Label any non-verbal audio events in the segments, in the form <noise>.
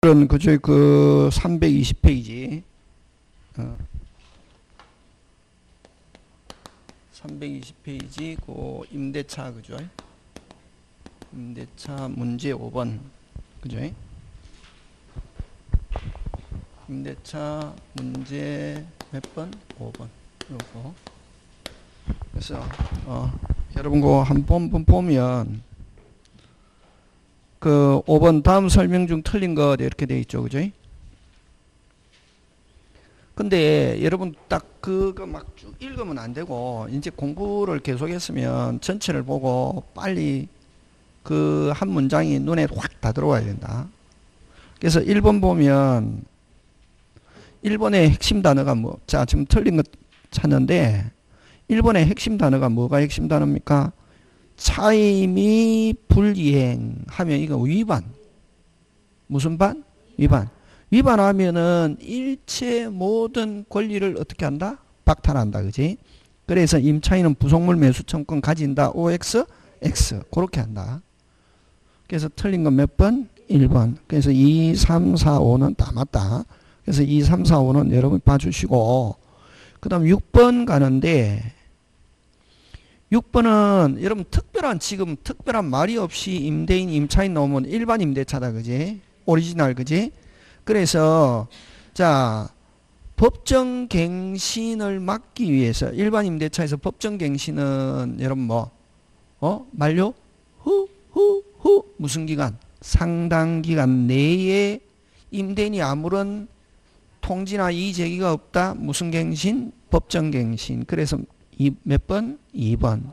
그런 그저 그 320페이지 어. 320페이지 그 임대차 그죠? 임대차 문제 5번 그죠? 임대차 문제 몇 번? 5번 요거 그래서 어, 여러분 그 한번 보면 그 5번 다음 설명 중 틀린 것 이렇게 돼 있죠 그죠? 근데 여러분 딱 그거 막 쭉 읽으면 안 되고 이제 공부를 계속했으면 전체를 보고 빨리 그 한 문장이 눈에 확 다 들어와야 된다. 그래서 1번 보면 1번의 핵심 단어가 뭐, 자, 지금 틀린 것 찾는데 1번의 핵심 단어가 뭐가 핵심 단어입니까? 차임이 불이행 하면 이거 위반. 무슨 반? 위반. 위반하면은 일체 모든 권리를 어떻게 한다? 박탈한다. 그지? 그래서 임차인은 부속물 매수 청권 가진다. OX, X. 그렇게 한다. 그래서 틀린 건 몇 번? 1번. 그래서 2, 3, 4, 5는 다 맞다. 그래서 2, 3, 4, 5는 여러분 봐주시고 그 다음 6번 가는데 6번은 여러분 특별한 지금 특별한 말이 없이 임대인 임차인 나오면 일반 임대차다 그지? 오리지널 그지? 그래서 자 법정 갱신을 막기 위해서 일반 임대차에서 법정 갱신은 여러분 뭐? 어? 만료? 후 후 후. 무슨 기간? 상당 기간 내에 임대인이 아무런 통지나 이의제기가 없다. 무슨 갱신? 법정 갱신. 그래서 이, 몇 번? 2번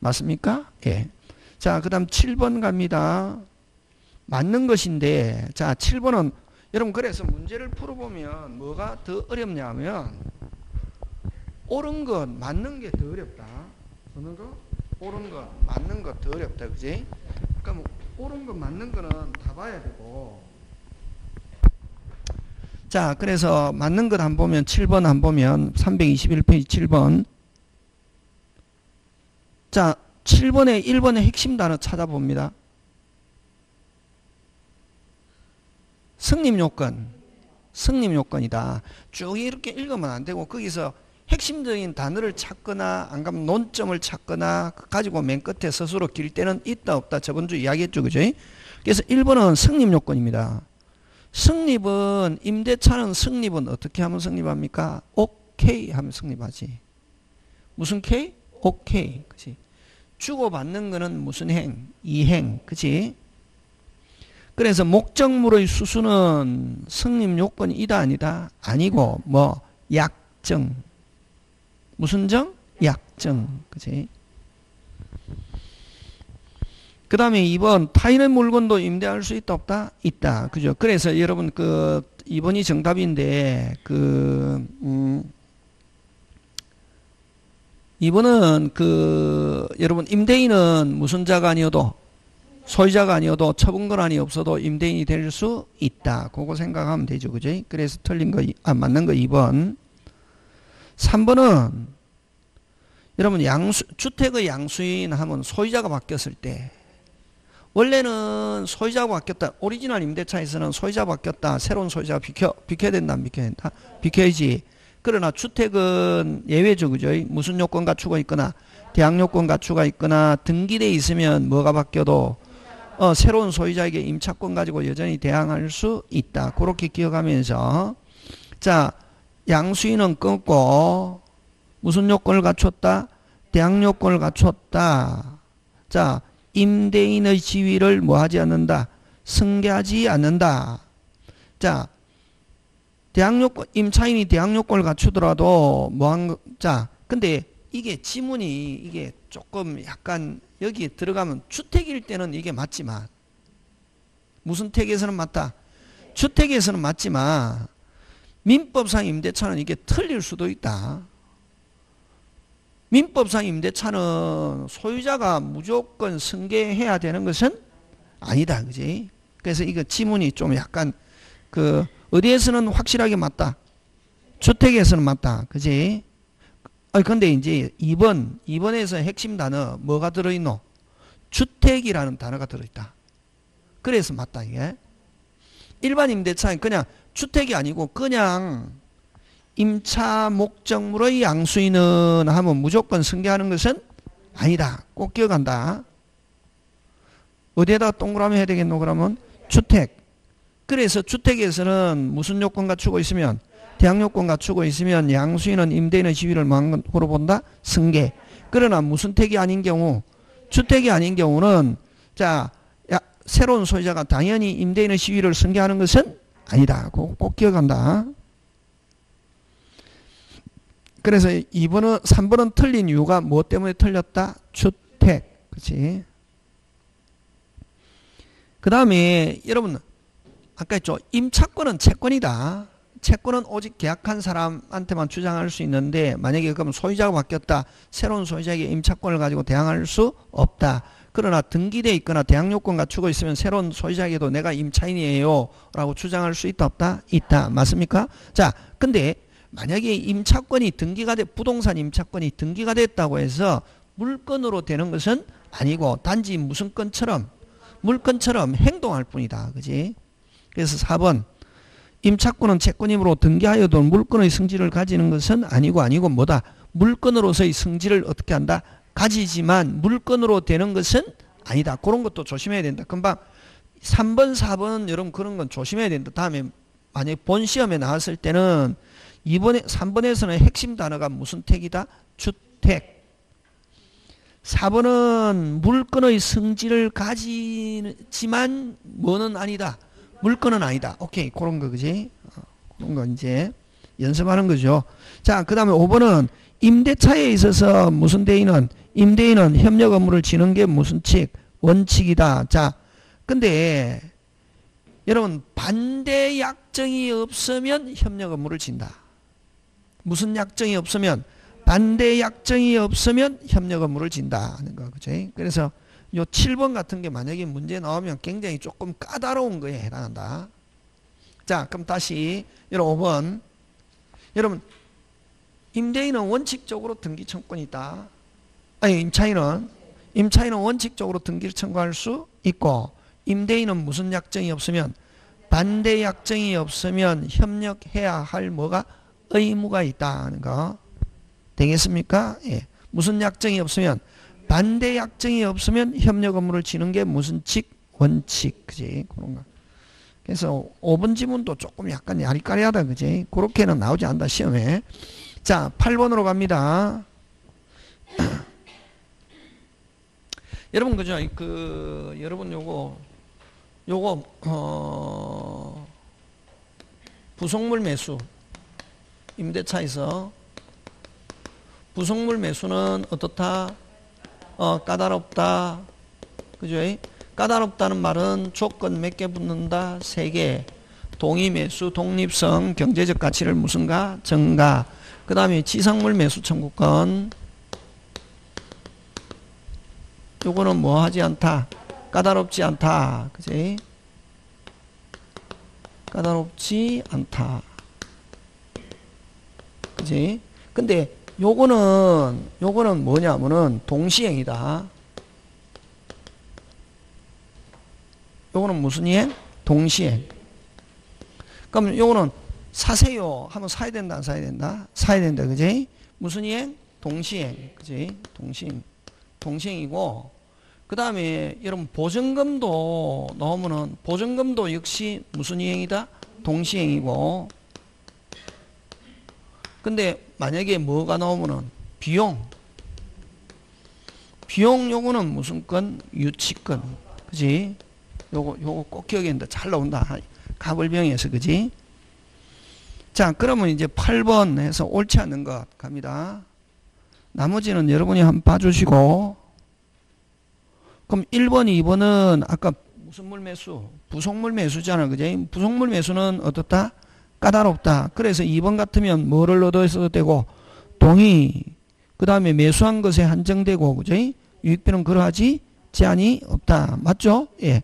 맞습니까? 예. 자, 그 다음 7번 갑니다. 맞는 것인데, 자, 7번은, 여러분, 그래서 문제를 풀어보면 뭐가 더 어렵냐면, 옳은 것, 맞는 게 더 어렵다. 어느 거? 옳은 것, 맞는 것 더 어렵다. 그지? 그러니까 뭐, 옳은 것, 맞는 거는 다 봐야 되고, 자, 그래서 맞는 것한 보면 7번 한 보면 321페이지 7번. 자, 7번에 1번의 핵심 단어 찾아봅니다. 승립 요건. 승립 요건이다. 쭉 이렇게 읽으면 안 되고 거기서 핵심적인 단어를 찾거나 안 가면 논점을 찾거나 가지고 맨 끝에 스스로 길 때는 있다 없다 저번 주 이야기했죠. 그죠? 그래서 1번은 승립 요건입니다. 승립은 임대차는 승립은 어떻게 하면 승립합니까? 오케이 하면 승립하지. 무슨 K? 오케이. 그치? 주고받는 거는 무슨 행? 이행. 그치? 그래서 목적물의 수수는 승립 요건이 이다 아니다? 아니고 뭐 약정. 무슨 정? 약정. 그치? 그 다음에 2번 타인의 물건도 임대할 수 있다 없다? 있다. 그죠? 그래서 여러분 그 2번이 정답인데 그 음, 2번은 그 여러분 임대인은 무슨 자가 아니어도 소유자가 아니어도 처분 권한이 없어도 임대인이 될 수 있다. 그거 생각하면 되죠. 그죠? 그래서 틀린 거, 아, 맞는 거 2번. 3번은 여러분 양수, 주택의 양수인 하면 소유자가 바뀌었을 때 원래는 소유자가 바뀌었다. 오리지널 임대차에서는 소유자가 바뀌었다. 새로운 소유자가 비켜, 비켜야 된다. 안 비켜야 된다. 비켜야지. 그러나 주택은 예외죠. 그죠? 무슨 요건 갖추고 있거나 대항 요건 갖추고 있거나 등기돼 있으면 뭐가 바뀌어도 어, 새로운 소유자에게 임차권 가지고 여전히 대항할 수 있다. 그렇게 기억하면서 자 양수인은 끊고 무슨 요건을 갖췄다? 대항 요건을 갖췄다. 자 임대인의 지위를 뭐 하지 않는다? 승계하지 않는다. 자, 대항요건, 임차인이 대항요건을 갖추더라도 뭐한 자, 근데 이게 지문이 이게 조금 약간 여기 들어가면 주택일 때는 이게 맞지만 무슨 택에서는 맞다? 주택에서는 맞지만 민법상 임대차는 이게 틀릴 수도 있다. 민법상 임대차는 소유자가 무조건 승계해야 되는 것은 아니다. 그지? 그래서 이거 지문이 좀 약간 그 어디에서는 확실하게 맞다. 주택에서는 맞다. 그지? 아 근데 이제 2번 2번에서 핵심 단어 뭐가 들어 있노? 주택이라는 단어가 들어 있다. 그래서 맞다 이게. 일반 임대차는 그냥 주택이 아니고 그냥 임차 목적물의 양수인은 하면 무조건 승계하는 것은 아니다. 꼭 기억한다. 어디에다 동그라미 해야 되겠노 그러면 주택. 그래서 주택에서는 무슨 요건 갖추고 있으면 대항 요건 갖추고 있으면 양수인은 임대인의 지위를 뭐로 본다? 승계. 그러나 무슨 택이 아닌 경우 주택이 아닌 경우는 자 야, 새로운 소유자가 당연히 임대인의 시위를 승계하는 것은 아니다. 꼭, 꼭 기억한다. 그래서 2번은 3번은 틀린 이유가 무엇 때문에 틀렸다? 주택. 그렇지? 그 다음에 여러분 아까 했죠. 임차권은 채권이다. 채권은 오직 계약한 사람한테만 주장할 수 있는데 만약에 그럼 소유자가 바뀌었다. 새로운 소유자에게 임차권을 가지고 대항할 수 없다. 그러나 등기돼 있거나 대항요건 갖추고 있으면 새로운 소유자에게도 내가 임차인이에요 라고 주장할 수 있다 없다? 있다. 맞습니까? 자 근데 만약에 임차권이 등기가 돼 부동산 임차권이 등기가 됐다고 해서 물건으로 되는 것은 아니고 단지 무슨 건처럼 물건처럼 행동할 뿐이다. 그지? 그래서 4번 임차권은 채권이므로 등기하여도 물건의 성질을 가지는 것은 아니고 아니고 뭐다? 물건으로서의 성질을 어떻게 한다? 가지지만 물건으로 되는 것은 아니다. 그런 것도 조심해야 된다. 금방 3번, 4번 여러분 그런 건 조심해야 된다. 다음에 만약에 본 시험에 나왔을 때는 2번에 3번에서는 핵심 단어가 무슨 택이다? 주택. 4번은 물건의 성질을 가지지만 뭐는 아니다. 물건은 아니다. 오케이. 그런 거 그지? 어, 그런 거 이제 연습하는 거죠. 자, 그다음에 5번은 임대차에 있어서 무슨 대인은 임대인은 협력 업무를 지는 게 무슨 칙? 원칙이다. 자, 근데 여러분 반대 약정이 없으면 협력 업무를 진다. 무슨 약정이 없으면 반대 약정이 없으면 협력 업무를 진다 하는 거 그죠? 그래서 요 7번 같은 게 만약에 문제 나오면 굉장히 조금 까다로운 거에 해당한다. 자, 그럼 다시 여러분 5번 여러분 임대인은 원칙적으로 등기 청권이 있다. 아니 임차인은 임차인은 원칙적으로 등기를 청구할 수 있고 임대인은 무슨 약정이 없으면 반대 약정이 없으면 협력해야 할 뭐가 의무가 있다는 거 되겠습니까? 예. 무슨 약정이 없으면 반대 약정이 없으면 협력 업무를 지는 게 무슨 칙 원칙 그지 그런 거. 그래서 5번 지문도 조금 약간 야리까리하다 그지 그렇게는 나오지 않다 시험에. 자 8번으로 갑니다. <clears throat> 여러분 그죠? 그 여러분 요거 요거 어 부속물 매수 임대차에서 부속물 매수는 어떻다? 어 까다롭다. 그죠? 까다롭다는 말은 조건 몇 개 붙는다? 세 개. 동의 매수, 독립성, 경제적 가치를 무슨가? 증가. 그 다음에 지상물 매수 청구권. 요거는 뭐 하지 않다? 까다롭지 않다. 그지? 까다롭지 않다. 그지? 근데 요거는 요거는 뭐냐면은 동시행이다. 요거는 무슨 이행? 동시행. 그럼 요거는 사세요 하면 사야 된다 안 사야 된다? 사야 된다. 그지? 무슨 이행? 동시행. 그지? 동시행. 동시행이고 그 다음에 여러분 보증금도 넣으면은 보증금도 역시 무슨 이행이다? 동시행이고 근데 만약에 뭐가 나오면은 비용 비용 요거는 무슨 건? 유치권 그지? 요거 요거 꼭 기억해야 된다 잘 나온다 가불병에서 그지? 자 그러면 이제 8번 해서 옳지 않는 것 갑니다 나머지는 여러분이 한번 봐주시고 그럼 1번, 2번은 아까 무슨 물 매수? 부속물 매수잖아. 그지? 부속물 매수는 어떻다? 까다롭다. 그래서 2번 같으면 뭐를 얻어서도 되고 동의 그 다음에 매수한 것에 한정되고 그지? 유익비는 그러하지 제한이 없다. 맞죠? 예.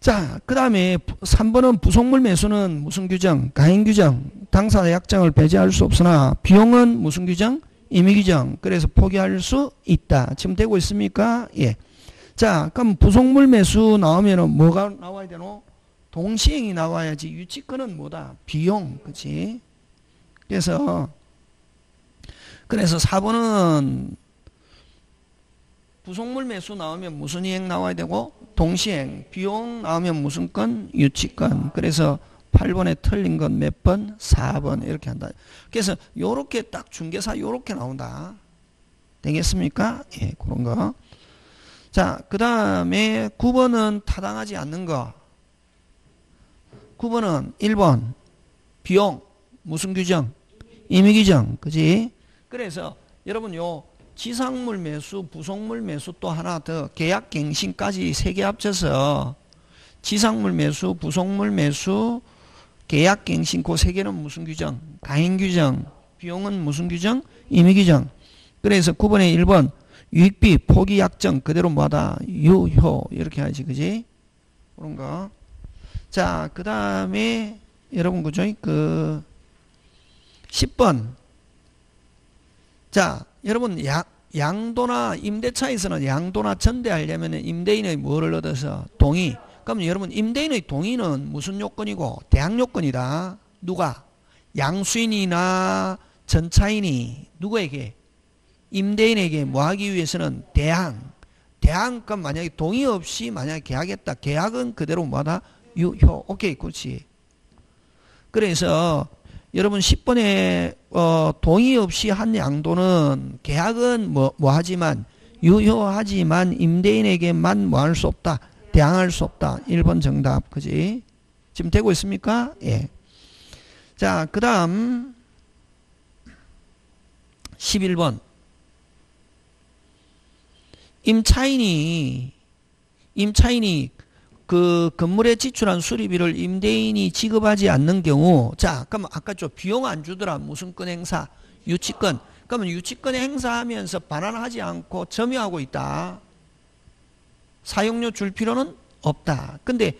자, 그 다음에 3번은 부속물 매수는 무슨 규정? 가행 규정. 당사 약정을 배제할 수 없으나 비용은 무슨 규정? 임의 규정. 그래서 포기할 수 있다. 지금 되고 있습니까? 예. 자, 그럼 부속물 매수 나오면은 뭐가 나와야 되노? 동시행이 나와야지. 유치권은 뭐다? 비용, 그치? 그래서, 그래서 4번은 부속물 매수 나오면 무슨 이행 나와야 되고, 동시행, 비용 나오면 무슨 건? 유치권. 그래서 8번에 틀린 건 몇 번? 4번. 이렇게 한다. 그래서 요렇게 딱 중개사 요렇게 나온다. 되겠습니까? 예, 그런 거. 자, 그 다음에 9번은 타당하지 않는 거. 9번은 1번. 비용. 무슨 규정? 임의 규정. 그지? 그래서 여러분 요 지상물 매수, 부속물 매수 또 하나 더 계약 갱신까지 세 개 합쳐서 지상물 매수, 부속물 매수, 계약 갱신 그 세 개는 무슨 규정? 가행 규정. 비용은 무슨 규정? 임의 규정. 그래서 9번에 1번 유익비 포기 약정 그대로 뭐다 유효 이렇게 하지 그지 그런 거 자 그 다음에 여러분 그죠 그 10번. 자 여러분 야, 양도나 임대차에서는 양도나 전대하려면 임대인의 뭐를 얻어서 동의. 그럼 여러분 임대인의 동의는 무슨 요건이고? 대항 요건이다. 누가? 양수인이나 전차인이 누구에게? 임대인에게 뭐 하기 위해서는 대항. 대항권 만약에 동의 없이 만약에 계약했다. 계약은 그대로 뭐다 유효 오케이 그렇지. 그래서 여러분 10번에 어, 동의 없이 한 양도는 계약은 뭐, 뭐 하지만 유효하지만 임대인에게만 뭐 할 수 없다 대항할 수 없다. 1번 정답. 그지? 지금 되고 있습니까? 예. 자 그 다음 11번. 임차인이 임차인이 그 건물에 지출한 수리비를 임대인이 지급하지 않는 경우 자 그럼 아까 저 비용 안 주더라. 무슨 건 행사? 유치권. 그러면 유치권 행사하면서 반환하지 않고 점유하고 있다. 사용료 줄 필요는 없다. 근데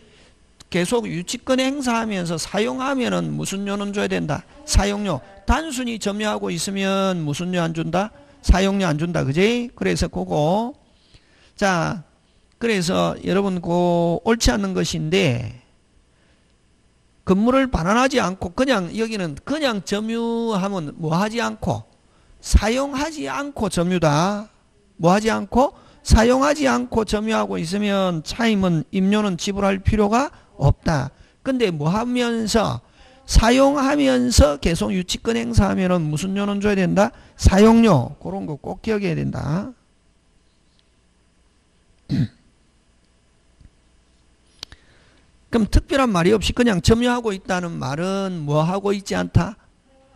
계속 유치권 행사하면서 사용하면은 무슨 료는 줘야 된다? 사용료. 단순히 점유하고 있으면 무슨 료안 준다? 사용료 안 준다. 그지? 그래서 그거. 자, 그래서 여러분 그 옳지 않는 것인데 건물을 반환하지 않고 그냥 여기는 그냥 점유하면 뭐 하지 않고 사용하지 않고 점유다. 뭐 하지 않고 사용하지 않고 점유하고 있으면 차임은 임료는 지불할 필요가 없다. 근데 뭐 하면서 사용하면서 계속 유치권 행사하면은 무슨 료는 줘야 된다? 사용료. 그런 거 꼭 기억해야 된다. <clears throat> 그럼 특별한 말이 없이 그냥 점유하고 있다는 말은 뭐 하고 있지 않다?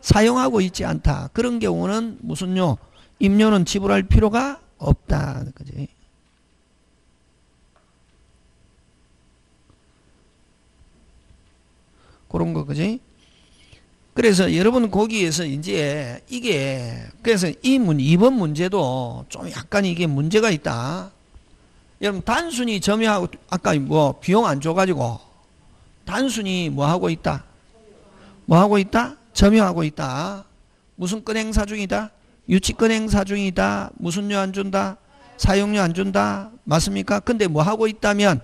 사용하고 있지 않다. 그런 경우는 무슨요? 임료는 지불할 필요가 없다. 그지? 그런 거 그지? 그래서 여러분 거기에서 이제 이게 그래서 이 문, 이번 문제도 좀 약간 이게 문제가 있다. 여러분 단순히 점유하고 아까 뭐 비용 안 줘가지고 단순히 뭐 하고 있다? 뭐 하고 있다? 점유하고 있다. 무슨 건 행사 중이다? 유치권 행사 중이다. 무슨 료 안 준다? 사용료 안 준다. 맞습니까? 근데 뭐 하고 있다면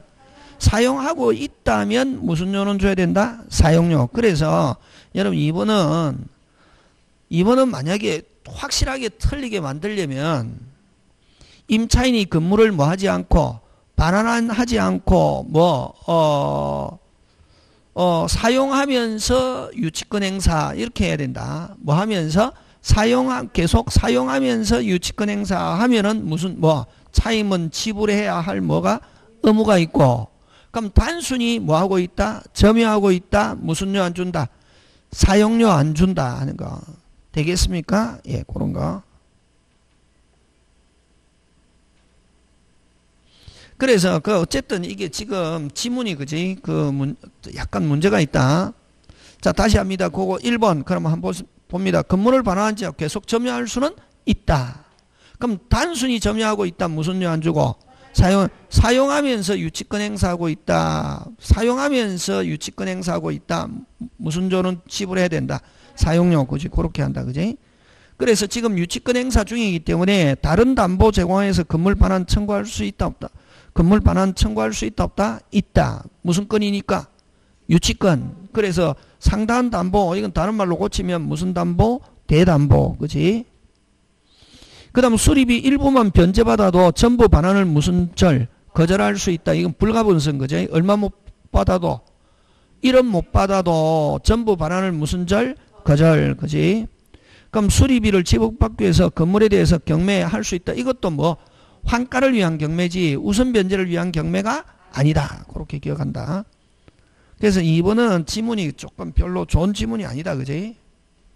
사용하고 있다면 무슨 료는 줘야 된다? 사용료. 그래서 여러분 이번은 이번은 만약에 확실하게 틀리게 만들려면 임차인이 건물을 뭐 하지 않고 반환하지 않고 뭐 어, 어, 사용하면서 유치권 행사 이렇게 해야 된다. 뭐 하면서 사용 계속 사용하면서 유치권 행사 하면은 무슨 뭐 차임은 지불해야 할 뭐가 의무가 있고 그럼 단순히 뭐 하고 있다? 점유하고 있다. 무슨 료 안 준다? 사용료 안 준다 하는 거 되겠습니까? 예, 그런 거. 그래서 그 어쨌든 이게 지금 지문이 그지 그 문, 약간 문제가 있다. 자 다시 합니다. 그거 1번 그러면 한번 봅니다. 건물을 반환한 지 계속 점유할 수는 있다. 그럼 단순히 점유하고 있다. 무슨 료안 주고 사용 사용하면서 유치권 행사하고 있다. 사용하면서 유치권 행사하고 있다. 무슨 조는 지불해야 된다. 사용료 그지 그렇게 한다. 그지? 그래서 지금 유치권 행사 중이기 때문에 다른 담보 제공에서 건물 반환 청구할 수 있다 없다. 건물 반환 청구할 수 있다 없다? 있다. 무슨 건이니까? 유치권. 그래서 상당 담보 이건 다른 말로 고치면 무슨 담보? 대담보. 그지? 그 다음 수리비 일부만 변제받아도 전부 반환을 무슨 절 거절할 수 있다. 이건 불가분선 거죠. 얼마 못 받아도 1원 못 받아도 전부 반환을 무슨 절 거절. 그지? 그럼 수리비를 지급받기 위해서 건물에 대해서 경매할 수 있다. 이것도 뭐 환가를 위한 경매지 우선 변제를 위한 경매가 아니다. 그렇게 기억한다. 그래서 2번은 지문이 조금 별로 좋은 지문이 아니다. 그지?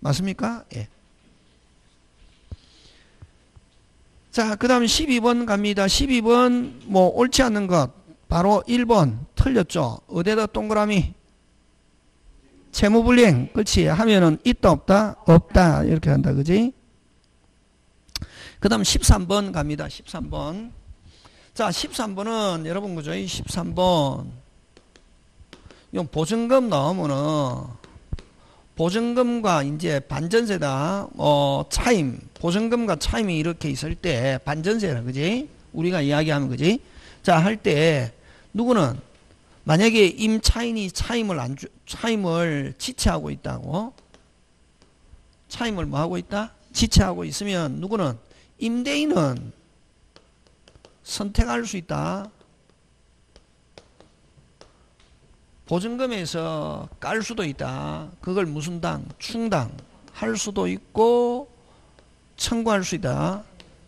맞습니까? 예. 자, 그 다음 12번 갑니다. 12번, 뭐, 옳지 않는 것. 바로 1번. 틀렸죠? 어디다 동그라미? 채무불이행. 그렇지? 하면은 있다, 없다? 없다. 이렇게 한다. 그지? 그 다음 13번 갑니다. 13번. 자, 13번은 여러분 그죠? 13번. 이건 보증금 나오면은 보증금과 이제 반전세다. 어, 차임. 보증금과 차임이 이렇게 있을 때 반전세라. 그지? 우리가 이야기하면 그지? 자, 할 때 누구는 만약에 임차인이 차임을 안 주, 차임을 지체하고 있다고 차임을 뭐 하고 있다? 지체하고 있으면 누구는 임대인은 선택할 수 있다. 보증금에서 깔 수도 있다. 그걸 무슨 당? 충당 할 수도 있고 청구할 수 있다.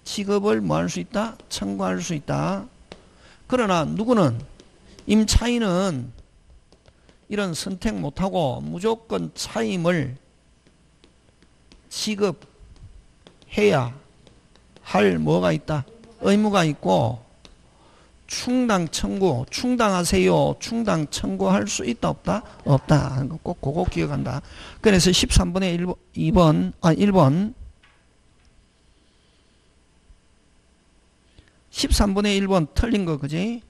지급을 뭐 할 수 있다? 청구할 수 있다. 그러나 누구는 임차인은 이런 선택 못하고 무조건 차임을 지급해야 할 뭐가 있다? 의무가 있고 충당 청구, 충당하세요. 충당 청구할 수 있다 없다? 없다. 거꼭 그거 기억한다. 그래서 13번에 1번, 2번, 아 1번 13번에 1번 틀린 거 그지?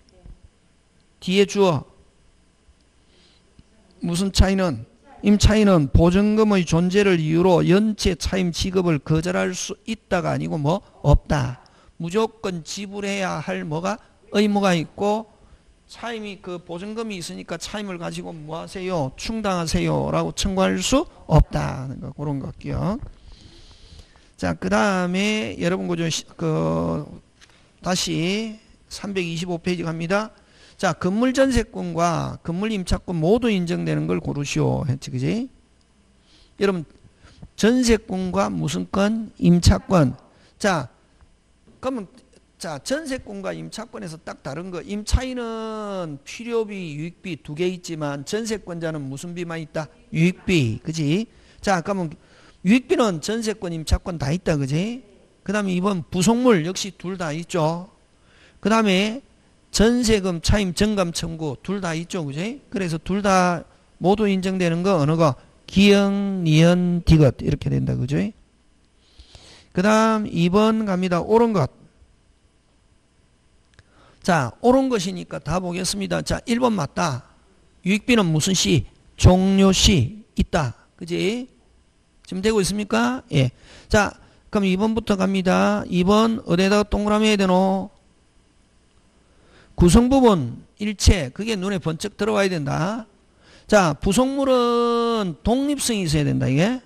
뒤에 주어 무슨 차이는 임차인은 보증금의 존재를 이유로 연체 차임 지급을 거절할 수 있다가 아니고 뭐 없다. 무조건 지불해야 할 뭐가 의무가 있고 차임이 그 보증금이 있으니까 차임을 가지고 뭐 하세요? 충당하세요. 라고 청구할 수 없다는 거 그런 거 기억. 자, 그 다음에 여러분 그죠? 그 다시 325페이지 갑니다. 자, 건물 전세권과 건물 임차권 모두 인정되는 걸 고르시오. 했지, 그지? 여러분, 전세권과 무슨 권? 임차권. 자, 그러면, 자, 전세권과 임차권에서 딱 다른 거. 임차인은 필요비, 유익비 두 개 있지만 전세권자는 무슨 비만 있다? 유익비. 그지? 자, 그러면 유익비는 전세권, 임차권 다 있다. 그지? 그 다음에 이번 부속물 역시 둘 다 있죠. 그 다음에 전세금 차임 정감 청구 둘 다 있죠 그지? 그래서 둘 다 모두 인정되는 거 어느 거? 기영 니은 디귿 이렇게 된다 그죠 그 다음 2번 갑니다. 옳은 것자 옳은 것이니까 다 보겠습니다. 자 1번 맞다. 유익비는 무슨 시? 종료 시 있다 그지? 지금 되고 있습니까? 예자 그럼 2번부터 갑니다. 2번 어디에다가 동그라미 해야 되노 구성부분 일체 그게 눈에 번쩍 들어와야 된다. 자 부속물은 독립성이 있어야 된다 이게.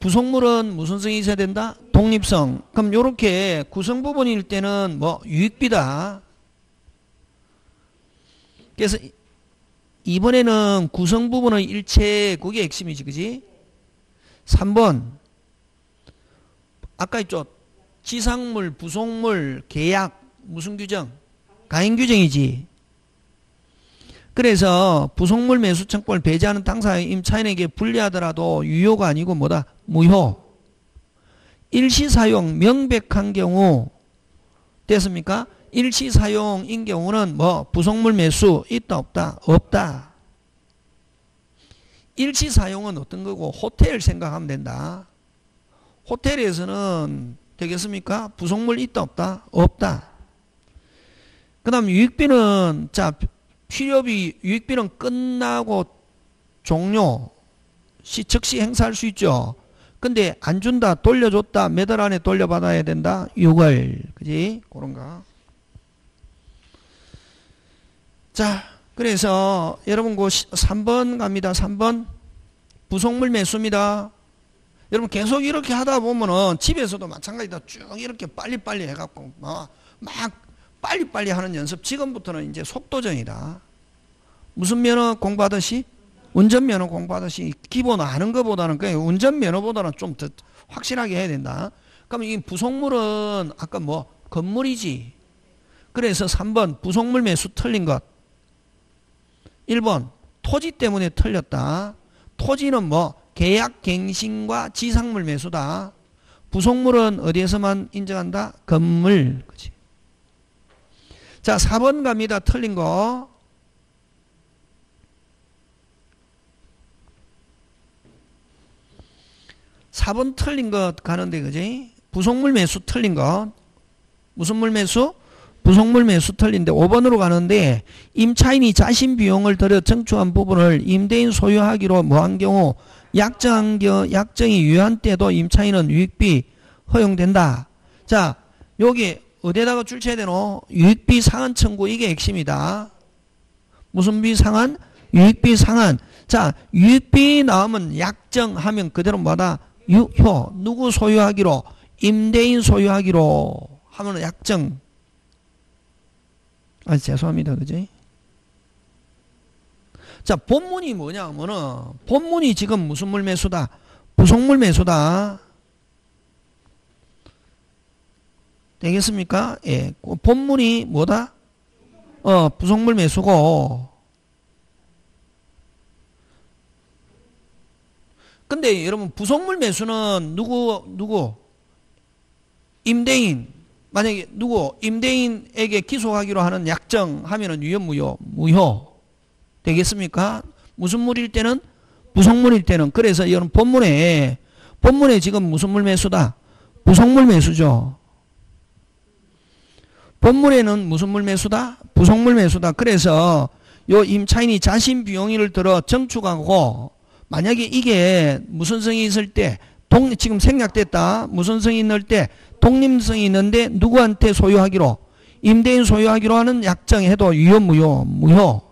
부속물은 무슨 성이 있어야 된다? 독립성. 그럼 요렇게 구성 부분일 때는 뭐 유익비다. 그래서 이번에는 구성 부분의 일체 그게 핵심이지 그지? 3번 아까 있죠 지상물, 부속물, 계약 무슨 규정? 가행 규정이지. 그래서 부속물 매수 청구를 배제하는 당사의 임차인에게 불리하더라도 유효가 아니고 뭐다? 무효. 일시 사용 명백한 경우 됐습니까? 일시 사용인 경우는 뭐 부속물 매수 있다 없다? 없다. 일시 사용은 어떤 거고 호텔 생각하면 된다. 호텔에서는 되겠습니까? 부속물 있다 없다? 없다. 그 다음 유익비는 자 필요비 유익비는 끝나고 종료 시 즉시 행사할 수 있죠. 근데 안 준다 돌려줬다 매달 안에 돌려받아야 된다 6월 그지? 그런가? 자 그래서 여러분 그 3번 갑니다 3번. 부속물 매수입니다. 여러분 계속 이렇게 하다 보면은 집에서도 마찬가지다. 쭉 이렇게 빨리빨리 해갖고 뭐, 막, 막 빨리빨리 하는 연습. 지금부터는 이제 속도전이다. 무슨 면허 공부하듯이? 운전면허 공부하듯이 기본 아는 것보다는 그냥 운전면허보다는 좀 더 확실하게 해야 된다. 그러면 이 부속물은 아까 뭐 건물이지. 그래서 3번 부속물 매수 틀린 것. 1번 토지 때문에 틀렸다. 토지는 뭐 계약 갱신과 지상물 매수다. 부속물은 어디에서만 인정한다? 건물. 그치. 자, 4번 갑니다. 틀린 거. 4번 틀린 것 가는데, 그지? 부속물 매수 틀린 것. 무슨 물 매수? 부속물 매수 틀린데 5번으로 가는데 임차인이 자신 비용을 들여 증축한 부분을 임대인 소유하기로 뭐한 경우 약정한 겨, 약정이 유효한 때도 임차인은 유익비 허용된다. 자, 여기 어디에다가 줄쳐야 되노? 유익비 상한 청구 이게 핵심이다. 무슨 비 상한? 유익비 상한. 자, 유익비 나오면 약정하면 그대로 뭐다? 유효. 누구 소유하기로? 임대인 소유하기로 하면 약정. 아, 죄송합니다. 그지? 자, 본문이 뭐냐 하면은, 본문이 지금 무슨 물 매수다? 부속물 매수다. 되겠습니까? 예. 그 본문이 뭐다? 어, 부속물 매수고. 근데 여러분, 부속물 매수는 누구, 누구? 임대인. 만약에 누구 임대인에게 기소하기로 하는 약정하면은 유효 무효 무효 되겠습니까? 무슨 물일 때는 부속물일 때는 그래서 이런 본문에 본문에 지금 무슨 물 매수다 부속물 매수죠. 본문에는 무슨 물 매수다 부속물 매수다. 그래서 요 임차인이 자신 비용을 들어 정축하고 만약에 이게 무슨 성이 있을 때 동, 지금 생략됐다. 무슨 성이 있을 때 독립성이 있는데 누구한테 소유하기로 임대인 소유하기로 하는 약정해도 유효 무효 무효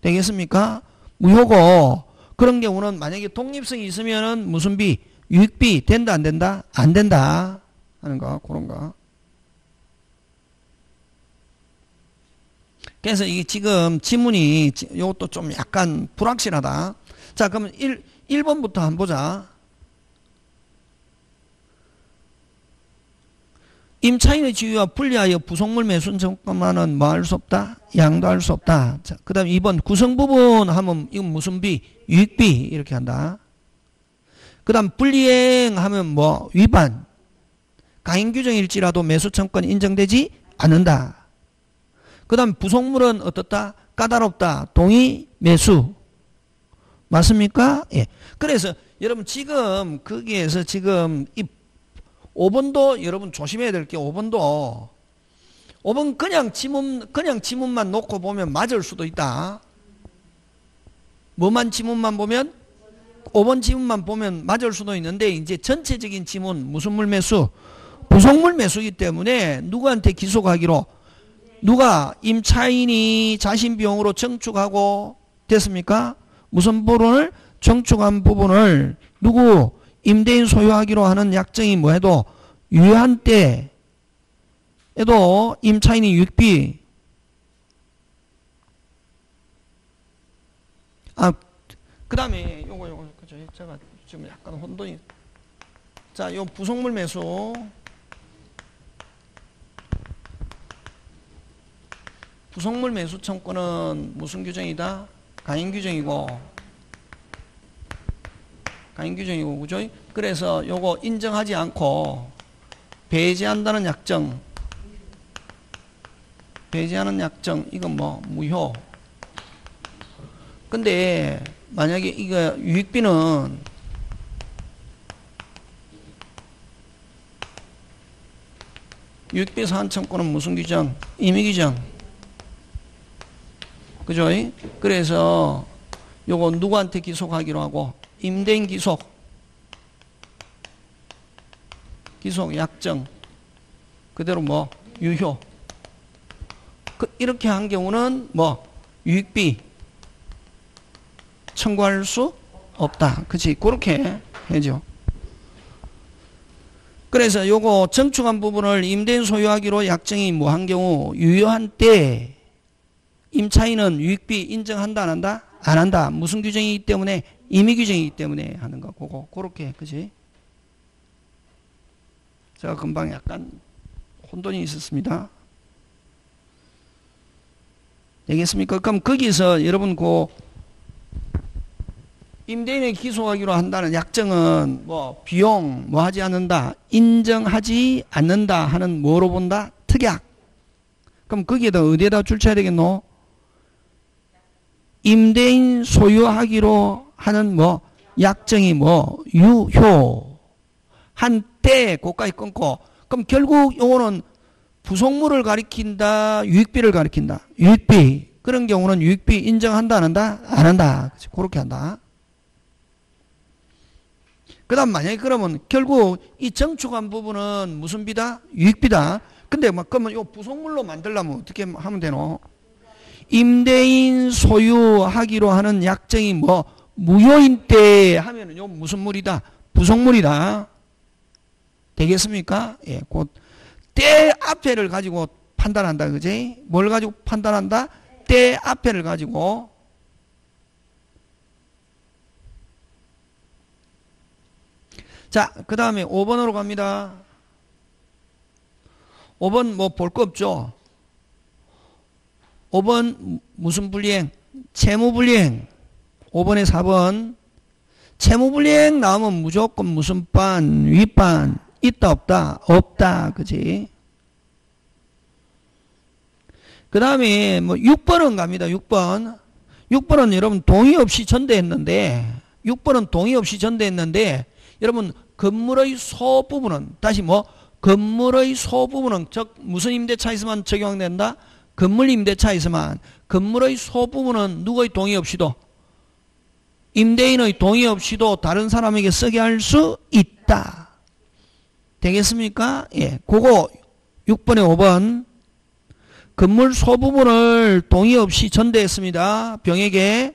되겠습니까? 무효고 그런 경우는 만약에 독립성이 있으면은 무슨 비 유익비 된다 안 된다 안 된다 하는 거 그런 거 그래서 이게 지금 지문이 이것도 좀 약간 불확실하다 자 그러면 1, 1번부터 한번 보자 임차인의 지위와 분리하여 부속물 매수는 정권만은 뭐 할 수 없다? 양도 할 수 없다. 자, 그 다음 2번 구성 부분 하면 이건 무슨 비? 유익비 이렇게 한다. 그 다음 분리행 하면 뭐 위반. 가인 규정일지라도 매수 청권 인정되지 않는다. 그 다음 부속물은 어떻다? 까다롭다. 동의 매수. 맞습니까? 예. 그래서 여러분 지금 거기에서 지금 이 5번도 여러분 조심해야 될 게 5번도 5번 그냥 지문 그냥 지문만 놓고 보면 맞을 수도 있다. 뭐만 지문만 보면 5번 지문만 보면 맞을 수도 있는데 이제 전체적인 지문 무슨 물 매수 부속물 매수이기 때문에 누구한테 기소하기로 누가 임차인이 자신 비용으로 정축하고 됐습니까? 무슨 부분을? 정축한 부분을 누구 임대인 소유하기로 하는 약정이 뭐해도 유효한 때에도 임차인이 유익비. 아, 그 다음에 요거 요거 제가 지금 약간 혼돈이 자, 요 부속물 매수 부속물 매수 청구는 무슨 규정이다? 가인 규정이고 강인 규정이고 그죠? 그래서 요거 인정하지 않고 배제한다는 약정 배제하는 약정 이건 뭐 무효 근데 만약에 이거 유익비는 유익비 사안청구는 무슨 규정? 임의 규정 그죠? 그래서 요거 누구한테 기속하기로 하고 임대인 기속, 기속 약정, 그대로 뭐 유효. 그 이렇게 한 경우는 뭐 유익비 청구할 수 없다. 그치? 그렇게 해죠. 그래서 요거 정축한 부분을 임대인 소유하기로 약정이 뭐한 경우 유효한 때 임차인은 유익비 인정한다 안 한다? 안 한다. 무슨 규정이기 때문에 임의 규정이기 때문에 하는 거 그거 그렇게 그지? 제가 금방 약간 혼돈이 있었습니다. 되겠습니까? 그럼 거기서 여러분 그 임대인에 기소하기로 한다는 약정은 뭐 비용 뭐 하지 않는다 인정하지 않는다 하는 뭐로 본다 특약 그럼 거기에다 어디에다 줄쳐야 되겠노 임대인 소유하기로 하는 뭐 약정이 뭐 유효. 한때 고까지 끊고 그럼 결국 요거는 부속물을 가리킨다 유익비를 가리킨다. 유익비. 그런 경우는 유익비 인정한다 안 한다? 안 한다. 그렇게 한다. 그 다음 만약에 그러면 결국 이 정축한 부분은 무슨 비다? 유익비다. 근데 막 그러면 요 부속물로 만들려면 어떻게 하면 되노? 임대인 소유하기로 하는 약정이 뭐 무효인 때 하면은 요 무슨 물이다? 부속물이다. 되겠습니까? 예, 곧 때 앞에를 가지고 판단한다. 그지? 뭘 가지고 판단한다? 때 앞에를 가지고 자, 그 다음에 5번으로 갑니다. 5번 뭐 볼 거 없죠? 5번 무슨 불이행? 채무불이행. 5번에 4번. 채무불이행 나오면 무조건 무슨 반, 윗반, 있다, 없다? 없다. 그지? 그 다음에 뭐 6번은 갑니다. 6번. 6번은 여러분 동의 없이 전대했는데, 6번은 동의 없이 전대했는데, 여러분 건물의 소부분은 다시 뭐 건물의 소부분은 즉 무슨 임대차에서만 적용된다? 건물 임대차에서만 건물의 소부분은 누구의 동의 없이도 임대인의 동의 없이도 다른 사람에게 쓰게 할 수 있다. 되겠습니까? 예. 그거 6번에 5번 건물 소부분을 동의 없이 전대했습니다. 병에게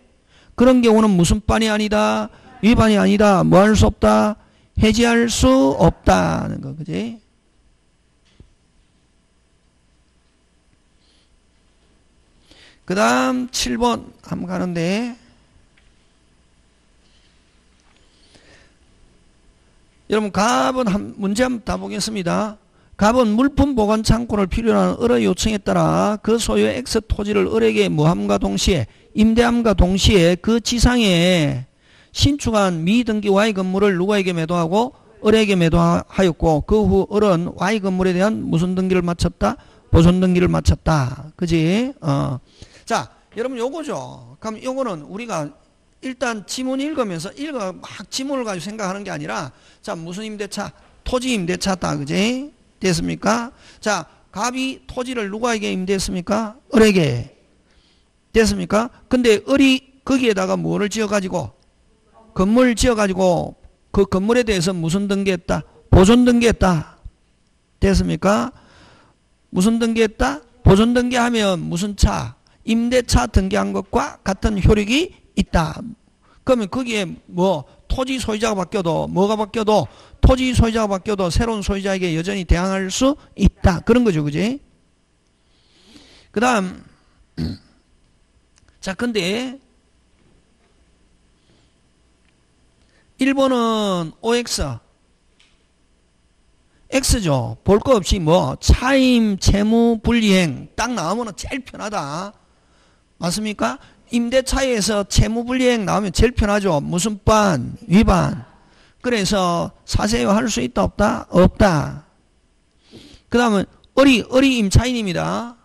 그런 경우는 무슨 반이 아니다. 위반이 아니다. 뭐 할 수 없다? 해지할 수 없다는 거, 그지? 그 다음 7번 한번 가는데 여러분 갑은 한 문제 한번 다 보겠습니다. 갑은 물품 보관 창고를 필요로 하는 을의 요청에 따라 그 소유의 X 토지를 을에게 무함과 동시에 임대함과 동시에 그 지상에 신축한 미등기 Y 건물을 누구에게 매도하고 을에게 매도하였고 그 후 을은 Y 건물에 대한 무슨 등기를 마쳤다? 보존 등기를 마쳤다. 그지? 어. 자, 여러분 요거죠. 그럼 요거는 우리가 일단 지문 읽으면서 읽어 막 지문을 가지고 생각하는 게 아니라 자, 무슨 임대차? 토지 임대차다. 그지? 됐습니까? 자, 갑이 토지를 누구에게 임대했습니까? 을에게. 됐습니까? 근데 을이 거기에다가 뭐를 지어 가지고 건물 지어 가지고 그 건물에 대해서 무슨 등기했다? 보존 등기했다. 됐습니까? 무슨 등기했다? 보존 등기하면 무슨 차? 임대차 등기한 것과 같은 효력이 있다. 그러면 거기에 뭐 토지 소유자가 바뀌어도 뭐가 바뀌어도 토지 소유자가 바뀌어도 새로운 소유자에게 여전히 대항할 수 있다. 그런 거죠. 그지? 그 다음 <clears throat> 자 근데 1번은 OX. X죠. 볼 거 없이 뭐 차임, 채무, 분리행 딱 나오면 제일 편하다. 맞습니까? 임대차에서 채무 분리행 나오면 제일 편하죠. 무슨 반, 위반. 그래서 사세요 할 수 있다 없다? 없다. 그 다음은 어리, 어리 임차인입니다.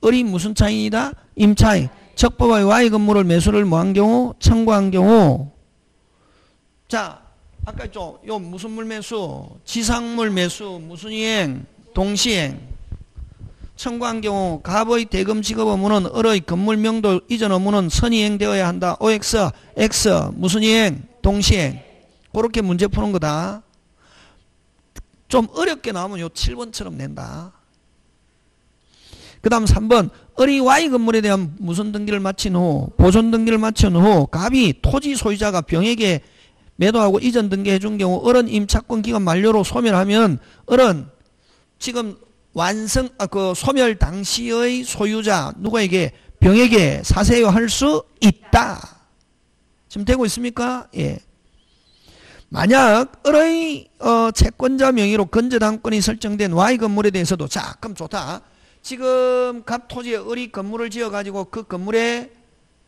어리 무슨 차인이다? 임차인. 적법의 Y 건물을 매수를 뭐 한 경우 청구한 경우 자 아까 있죠 요 무슨 물 매수 지상물 매수 무슨 이행 동시행 청구한 경우 갑의 대금 지급 의무는 을의 건물 명도 이전 의무는 선이행되어야 한다. OX X 무슨 이행? 동시행. 그렇게 문제 푸는 거다. 좀 어렵게 나오면 요 7번처럼 낸다. 그 다음 3번. 을이 Y 건물에 대한 무슨 등기를 마친 후 보존 등기를 마친 후 갑이 토지 소유자가 병에게 매도하고 이전 등기해 준 경우 을은 임차권 기간 만료로 소멸하면 을은 지금 완성 아, 그 소멸 당시의 소유자 누구에게 병에게 사세요 할 수 있다. 지금 되고 있습니까? 예. 만약 을의 어, 채권자 명의로 건재당권이 설정된 Y 건물에 대해서도 자 그럼 좋다. 지금 갑 토지에 을이 건물을 지어 가지고 그 건물에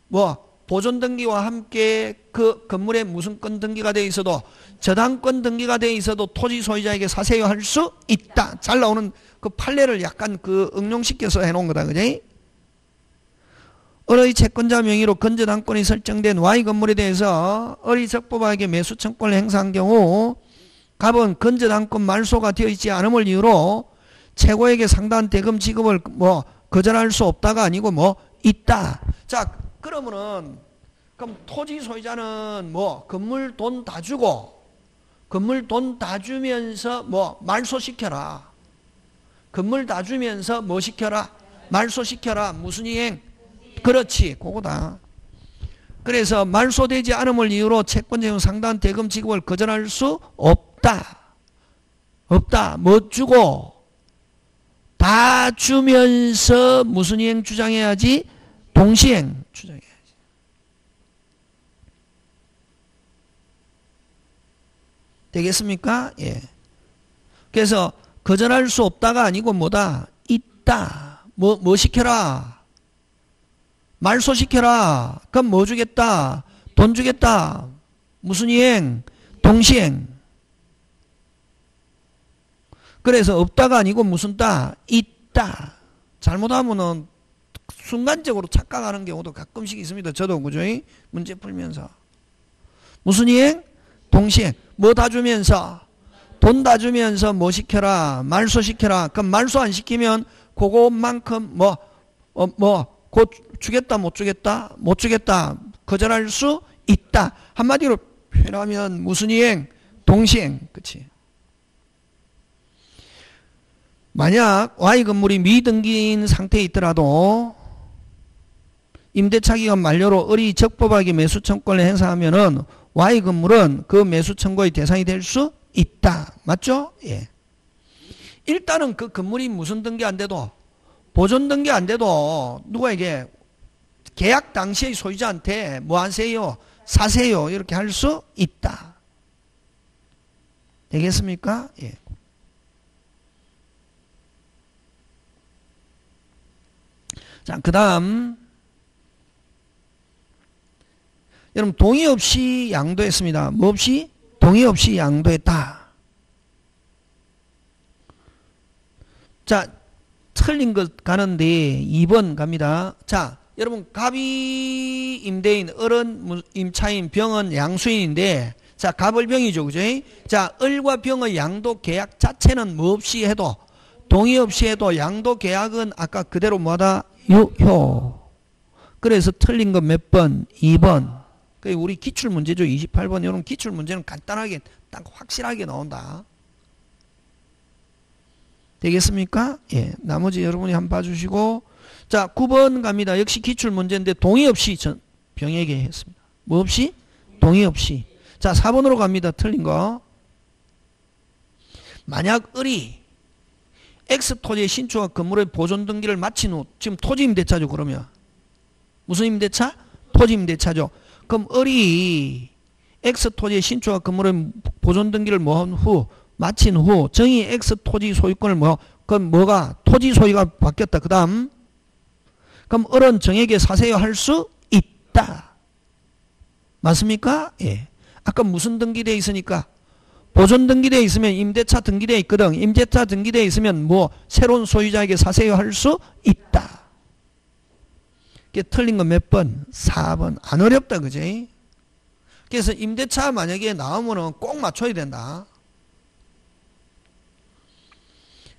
뭐 보존 등기와 함께 그 건물에 무슨 건 등기가 돼 있어도 저당권 등기가 돼 있어도 토지 소유자에게 사세요 할 수 있다. 잘 나오는 그 판례를 약간 그 응용시켜서 해놓은 거다. 그지? 을의 채권자 명의로 건저당권이 설정된 Y 건물에 대해서 을이 적법하게 매수 청권을 행사한 경우 갑은 건저당권 말소가 되어 있지 않음을 이유로 최고에게 상당한 대금 지급을 뭐 거절할 수 없다가 아니고 뭐 있다. 자, 그러면은 그럼 토지 소유자는 뭐 건물 돈 다 주고 건물 돈 다 주면서 뭐 말소시켜라. 건물 다 주면서 뭐 시켜라? 말소 시켜라. 무슨 이행? 그렇지. 그거다. 그래서 말소되지 않음을 이유로 채권자용 상당한 대금 지급을 거절할 수 없다. 없다. 뭐 주고 다 주면서 무슨 이행 주장해야지? 동시행 주장해야지. 되겠습니까? 예. 그래서 거절할 수 없다가 아니고 뭐다? 있다. 뭐, 뭐 시켜라? 말소 시켜라. 그럼 뭐 주겠다? 돈 주겠다. 무슨 이행? 동시행. 그래서 없다가 아니고 무슨 따? 있다. 잘못하면은 순간적으로 착각하는 경우도 가끔씩 있습니다. 저도 그죠? 문제 풀면서. 무슨 이행? 동시행. 뭐 다 주면서? 돈다 주면서 뭐 시켜라? 말소 시켜라. 그럼 말소 안 시키면 그것만큼 뭐, 어, 뭐, 곧 주겠다, 못 주겠다? 못 주겠다. 거절할 수 있다. 한마디로 표현하면 무슨 이행? 동시행. 그치? 만약 Y 건물이 미등기인 상태에 있더라도 임대차 기간 만료로 을이 적법하게 매수 청권을 행사하면은 Y 건물은 그 매수 청구의 대상이 될 수 있다. 맞죠? 예. 일단은 그 건물이 무슨 등기 안 돼도 보존 등기 안 돼도 누구에게 계약 당시의 소유자한테 뭐 하세요? 사세요. 이렇게 할 수 있다. 되겠습니까? 예. 자, 그 다음. 여러분, 동의 없이 양도했습니다. 뭐 없이? 동의 없이 양도했다. 자, 틀린 것 가는데 2번 갑니다. 자, 여러분, 갑이 임대인, 을은 임차인, 병은 양수인인데, 자, 갑을 병이죠. 그죠? 자, 을과 병의 양도 계약 자체는 뭐 없이 해도, 동의 없이 해도 양도 계약은 아까 그대로 뭐다? 유효. 그래서 틀린 거몇 번? 2번. 우리 기출 문제죠. 28번. 이런 기출 문제는 간단하게 딱 확실하게 나온다. 되겠습니까? 예. 나머지 여러분이 한번 봐주시고. 자, 9번 갑니다. 역시 기출 문제인데 동의 없이 전 병에게 했습니다. 뭐 없이? 동의 없이. 자, 4번으로 갑니다. 틀린 거. 만약 을이 X 토지의 신축과 건물의 보존 등기를 마친 후 지금 토지 임대차죠 그러면 무슨 임대차? 토지 임대차죠. 그럼 을이 X 토지의 신축과 건물의 보존 등기를 모은 후 마친 후 정의 X 토지 소유권을 뭐 그럼 뭐가 토지 소유가 바뀌었다. 그다음 그럼 을은 정에게 사세요 할 수 있다. 맞습니까? 예. 아까 무슨 등기돼 있으니까 보존 등기되어 있으면 임대차 등기되어 있거든. 임대차 등기되어 있으면 뭐 새로운 소유자에게 사세요 할 수 있다. 틀린 거 몇 번? 4번. 안 어렵다. 그지? 그래서 임대차 만약에 나오면은 꼭 맞춰야 된다.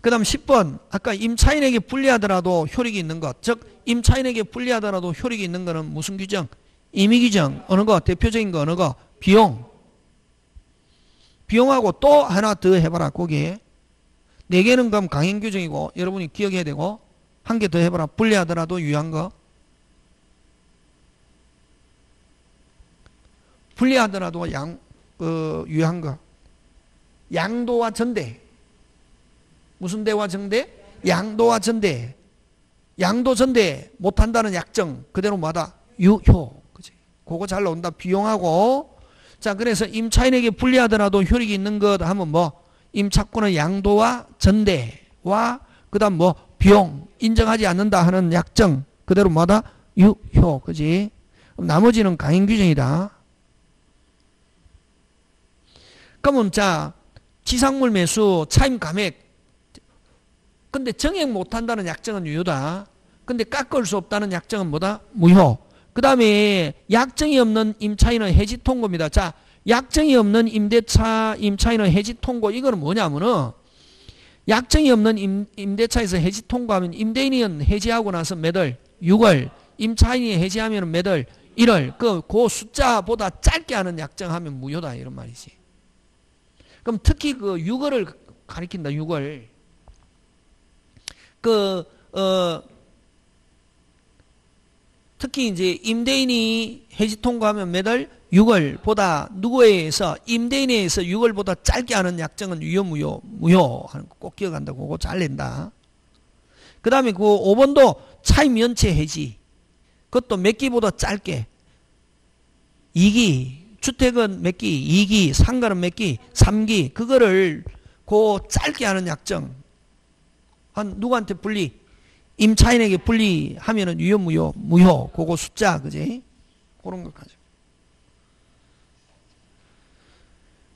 그 다음 10번. 아까 임차인에게 불리하더라도 효력이 있는 것. 즉, 임차인에게 불리하더라도 효력이 있는 거는 무슨 규정? 임의 규정. 어느 거? 대표적인 거 어느 거? 비용. 비용하고 또 하나 더 해봐라 거기에 네 개는 그럼 강행 규정이고 여러분이 기억해야 되고 한 개 더 해봐라. 불리하더라도 유한 거. 불리하더라도 양, 그, 유한 거. 양도와 전대. 무슨 대와 정대? 양도와 전대. 양도 전대 못한다는 약정. 그대로 뭐다? 유효. 그지? 그거 잘 나온다. 비용하고. 자, 그래서 임차인에게 불리하더라도 효력이 있는 것 하면 뭐? 임차권의 양도와 전대와 그 다음 뭐? 비용. 인정하지 않는다 하는 약정. 그대로 뭐다? 유효. 그지? 나머지는 강행 규정이다. 그러면 자, 지상물 매수, 차임 감액. 근데 정액 못한다는 약정은 유효다. 근데 깎을 수 없다는 약정은 뭐다? 무효. 그 다음에 약정이 없는 임차인은 해지 통고입니다. 자, 약정이 없는 임대차, 임차인은 해지 통고. 이거는 뭐냐면은 약정이 없는 임, 임대차에서 해지 통고하면 임대인이 해지하고 나서 매달 6월, 임차인이 해지하면 매달 1월. 그, 그 숫자보다 짧게 하는 약정하면 무효다. 이런 말이지. 그럼 특히 그 6월을 가리킨다. 6월. 그, 어, 특히 이제 임대인이 해지 통과하면 매달 6월보다 누구에 의해서 임대인에 의해서 6월보다 짧게 하는 약정은 유효 무효 무효 하는 거 꼭 기억한다고 그거 잘 낸다. 그 다음에 그 5번도 차임 연체 해지 그것도 몇 기보다 짧게 2기 주택은 몇 기, 2기, 상가는 몇 기, 3기 그거를 그 짧게 하는 약정. 한 누구한테 분리 임차인에게 분리하면은 유효 무효 무효 그거 숫자 그지? 그런 것까지.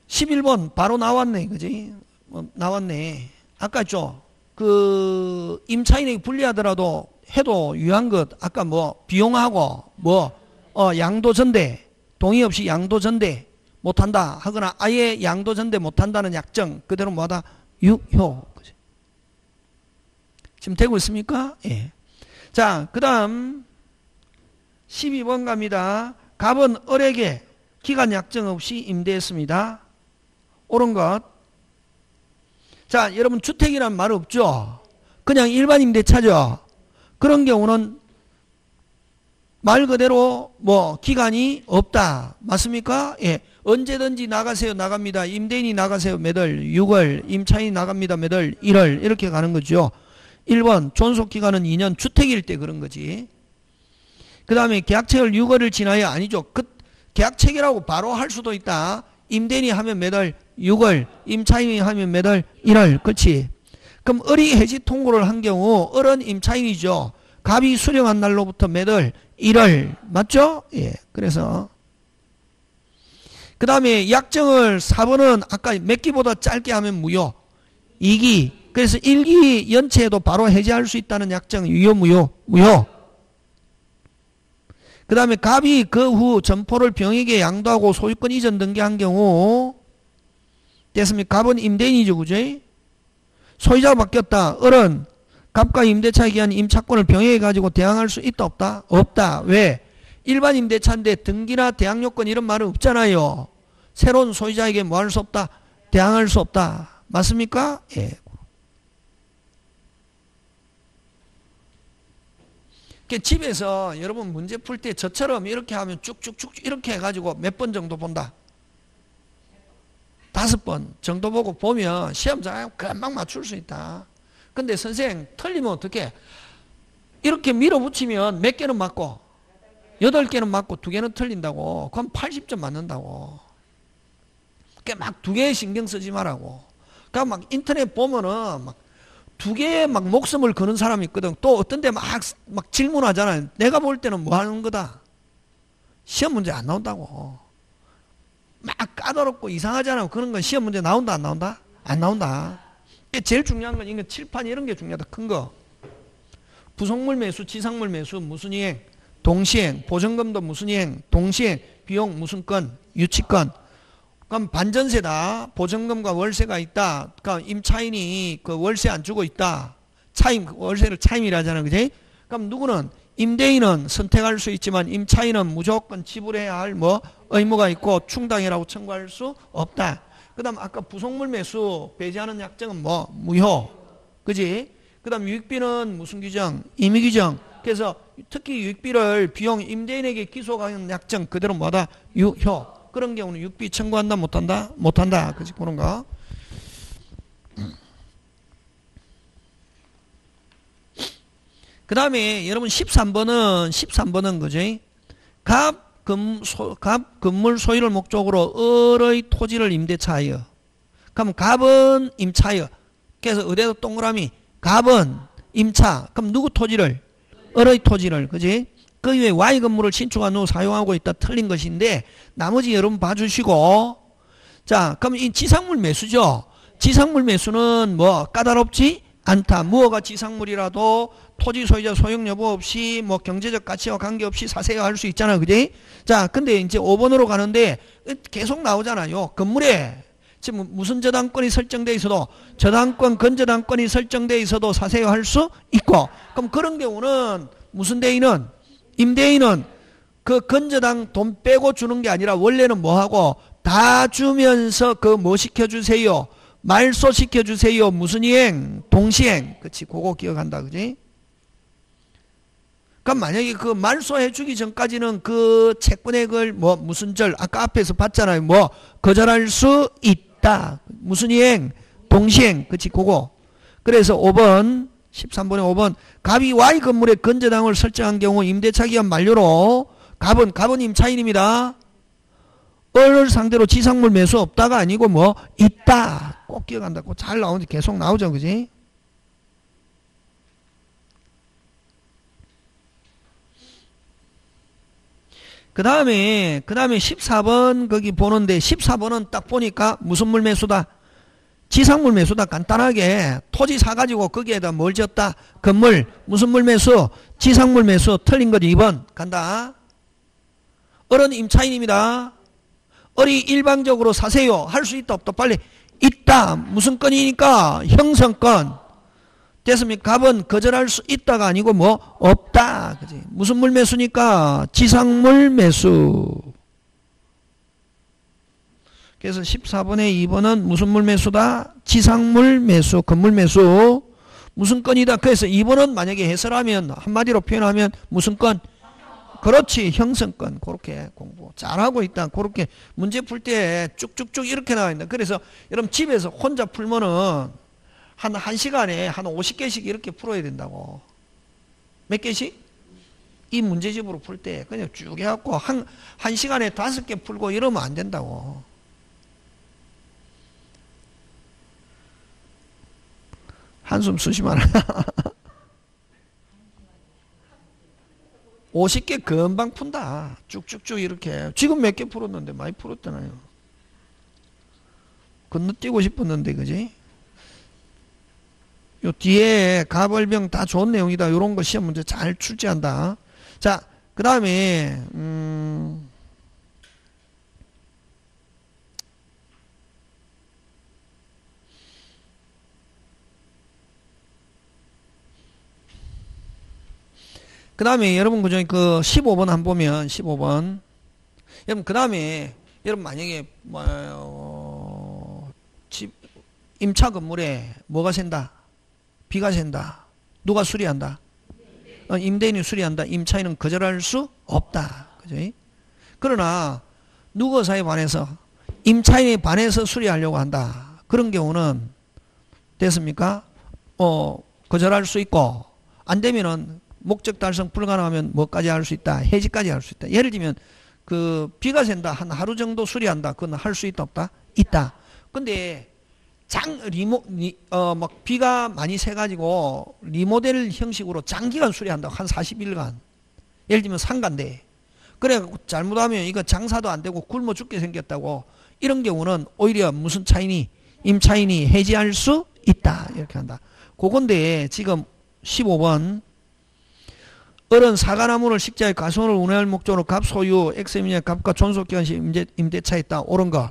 11번 바로 나왔네 그지? 어, 나왔네. 아까 죠그 임차인에게 분리하더라도 해도 유한 것 아까 뭐 비용하고 뭐 어, 양도 전대 동의 없이 양도 전대 못한다 하거나 아예 양도 전대 못한다는 약정 그대로 뭐하다 유효 그지 지금 되고 있습니까? 예. 자, 그 다음 12번 갑니다. 갑은 을에게 기간 약정 없이 임대했습니다. 옳은 것. 자, 여러분 주택이란 말 없죠? 그냥 일반 임대차죠? 그런 경우는 말 그대로 뭐 기간이 없다. 맞습니까? 예. 언제든지 나가세요. 나갑니다. 임대인이 나가세요. 매달 6월, 임차인이 나갑니다. 매달 1월 이렇게 가는 거죠. 1번 존속기간은 2년 주택일 때 그런 거지. 그 다음에 계약체결 6월을 지나야 아니죠. 그 계약체결하고 바로 할 수도 있다. 임대인이 하면 매달 6월, 임차인이 하면 매달 1월. 그렇지. 그럼 을이 해지 통고를 한 경우 을은 임차인이죠. 갑이 수령한 날로부터 매달 1월. 맞죠? 예. 그래서 그 다음에 약정을 4번은 아까 몇 기보다 짧게 하면 무효. 2기 그래서 일기 연체에도 바로 해제할 수 있다는 약정 유효 무효 무효 그 다음에 갑이 그 후 점포를 병에게 양도하고 소유권 이전 등기한 경우 됐습니까? 갑은 임대인이죠 그죠? 소유자가 바뀌었다 을은 갑과 임대차에 기한 임차권을 병에게 가지고 대항할 수 있다 없다? 없다 왜? 일반 임대차인데 등기나 대항 요건 이런 말은 없잖아요 새로운 소유자에게 뭐 할 수 없다? 대항할 수 없다 맞습니까? 예. 집에서 여러분 문제 풀 때 저처럼 이렇게 하면 쭉쭉쭉 이렇게 해가지고 몇 번 정도 본다? 다섯 번 정도 보고 보면 시험장 금방 맞출 수 있다. 근데 선생 틀리면 어떻게? 이렇게 밀어붙이면 몇 개는 맞고 여덟 개는 맞고 두 개는 틀린다고. 그럼 80점 맞는다고. 막두 개 신경 쓰지 말라고. 그러니까 막 인터넷 보면은 막 두 개의 막 목숨을 거는 사람이 있거든. 또 어떤 데 막, 막 질문하잖아요. 내가 볼 때는 뭐 하는 거다? 시험 문제 안 나온다고. 막 까다롭고 이상하잖아. 그런 건 시험 문제 나온다, 안 나온다? 안 나온다. 제일 중요한 건 이거 칠판 이런 게 중요하다. 큰 거. 부속물 매수, 지상물 매수, 무슨 이행? 동시행. 보증금도 무슨 이행? 동시행. 비용 무슨 건? 유치건. 그럼 반전세다. 보증금과 월세가 있다. 그러니까 임차인이 그 월세 안 주고 있다. 차임 월세를 차임이라 하잖아. 그지? 그럼 누구는 임대인은 선택할 수 있지만 임차인은 무조건 지불해야 할 뭐 의무가 있고 충당이라고 청구할 수 없다. 그 다음 아까 부속물 매수 배제하는 약정은 뭐 무효. 그지? 그 다음 유익비는 무슨 규정? 임의 규정. 그래서 특히 유익비를 비용 임대인에게 기소하는 약정 그대로 뭐다? 유효. 그런 경우는 유익비 청구한다 못한다? 못한다. 그지 그런 거. 그 다음에 여러분 13번은 13번은 그지? 갑, 금, 소, 갑 건물 소유를 목적으로 을의 토지를 임대차하여. 그럼 갑은 임차여. 그래서 의대도 동그라미. 갑은 임차. 그럼 누구 토지를? 을의 토지를. 그지? 그 이외에 Y 건물을 신축한 후 사용하고 있다 틀린 것인데 나머지 여러분 봐주시고. 자 그럼 이 지상물 매수죠? 지상물 매수는 뭐 까다롭지 않다 무허가 지상물이라도 토지 소유자 소용 여부 없이 뭐 경제적 가치와 관계없이 사세요 할 수 있잖아 그지? 자 근데 이제 5번으로 가는데 계속 나오잖아요. 건물에. 지금 무슨 저당권이 설정돼 있어도 저당권 건저당권이 설정돼 있어도 사세요 할 수 있고 그럼 그런 경우는 무슨 대인은 임대인은 그 건저당 돈 빼고 주는 게 아니라 원래는 뭐 하고 다 주면서 그 뭐 시켜주세요 말소 시켜주세요 무슨 이행 동시행 그치 그거 기억한다 그지 그럼 만약에 그 말소해 주기 전까지는 그 채권액을 뭐 무슨 절 아까 앞에서 봤잖아요 뭐 거절할 수 있다. 무슨 이행? 동시행. 그치, 그거. 그래서 5번, 13번에 5번. 갑이 Y 건물의 건재당을 설정한 경우 임대차 기간 만료로 갑은, 갑은 임차인입니다. 을 상대로 지상물 매수 없다가 아니고 뭐, 있다. 꼭 기억한다고. 잘 나오는데 계속 나오죠. 그지? 그 다음에 그 다음에 14번 거기 보는데 14번은 딱 보니까 무슨 물 매수다? 지상물 매수다. 간단하게. 토지 사가지고 거기에다 뭘 지었다? 건물. 무슨 물 매수? 지상물 매수. 틀린 것 2번. 간다. 어른 임차인입니다 어리 일방적으로 사세요 할 수 있다 없다 빨리 있다 무슨 건이니까 형성건 됐습니까? 갑은 거절할 수 있다가 아니고 뭐 없다. 그지? 무슨 물 매수니까 지상물 매수. 그래서 14번에 2번은 무슨 물 매수다? 지상물 매수, 건물 매수. 무슨 건이다? 그래서 2번은 만약에 해설하면 한마디로 표현하면 무슨 건? 그렇지 형성권 그렇게 공부 잘하고 있다 그렇게 문제 풀 때 쭉쭉쭉 이렇게 나와 있다 그래서 여러분 집에서 혼자 풀면은 한, 한 시간에 한 50개씩 이렇게 풀어야 된다고. 몇 개씩? 이 문제집으로 풀 때 그냥 쭉 해갖고 한, 한 시간에 다섯 개 풀고 이러면 안 된다고. 한숨 마 <laughs> 50개 금방 푼다. 쭉쭉쭉 이렇게. 지금 몇 개 풀었는데 많이 풀었잖아요. 건너뛰고 싶었는데, 그지? 요 뒤에 가벌병 다 좋은 내용이다. 요런 거 시험 문제 잘 출제한다. 자, 그 다음에, 음, 그 다음에 여러분 그중 그 15번 한 보면 15번 여러분 그 다음에 여러분 만약에 뭐 어, 집 임차 건물에 뭐가 샌다 비가 샌다. 누가 수리한다? 어, 임대인이 수리한다. 임차인은 거절할 수 없다. 그죠? 그러나 누구사에 반해서 임차인에 반해서 수리하려고 한다. 그런 경우는 됐습니까? 어, 거절할 수 있고 안 되면은 목적 달성 불가능하면 뭐까지 할 수 있다. 해지까지 할 수 있다. 예를 들면 그 비가 샌다. 한 하루 정도 수리한다. 그건 할 수 있다 없다? 있다. 근데 장 리모 어막 비가 많이 새 가지고 리모델 형식으로 장기간 수리한다. 한 40일간. 예를 들면 상가인데 그래 잘못하면 이거 장사도 안 되고 굶어 죽게 생겼다고 이런 경우는 오히려 무슨 차이니 임차인이 해지할 수 있다. 이렇게 한다. 그건데 지금 15번 어른 사과나무를 식자의 가손을 운행할 목적으로 갑 소유 엑스미의 갑과 존속기간 시 임대, 임대차 있다. 옳은 것.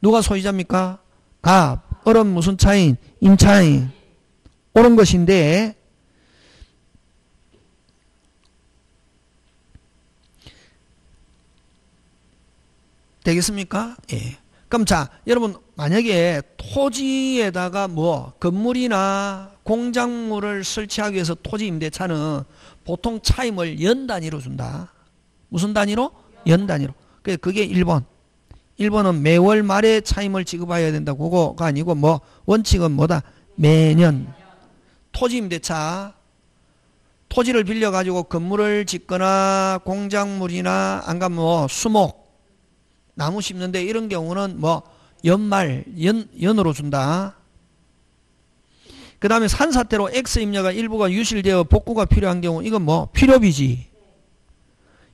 누가 소유자입니까? 갑. 어른 무슨 차인? 임차인. 옳은 것인데 되겠습니까? 예. 그럼 자, 여러분 만약에 토지에다가 뭐 건물이나 공작물을 설치하기 위해서 토지 임대차는 보통 차임을 연 단위로 준다. 무슨 단위로? 연 단위로. 그게 그게 1번. 1번은 매월 말에 차임을 지급해야 된다. 그거가 아니고 뭐 원칙은 뭐다? 매년. 토지 임대차. 토지를 빌려 가지고 건물을 짓거나 공작물이나 안 가면 뭐 수목 나무 심는데 이런 경우는 뭐 연말 연 연으로 준다. 그 다음에 산사태로 X 임야가 일부가 유실되어 복구가 필요한 경우 이건 뭐 필요비지.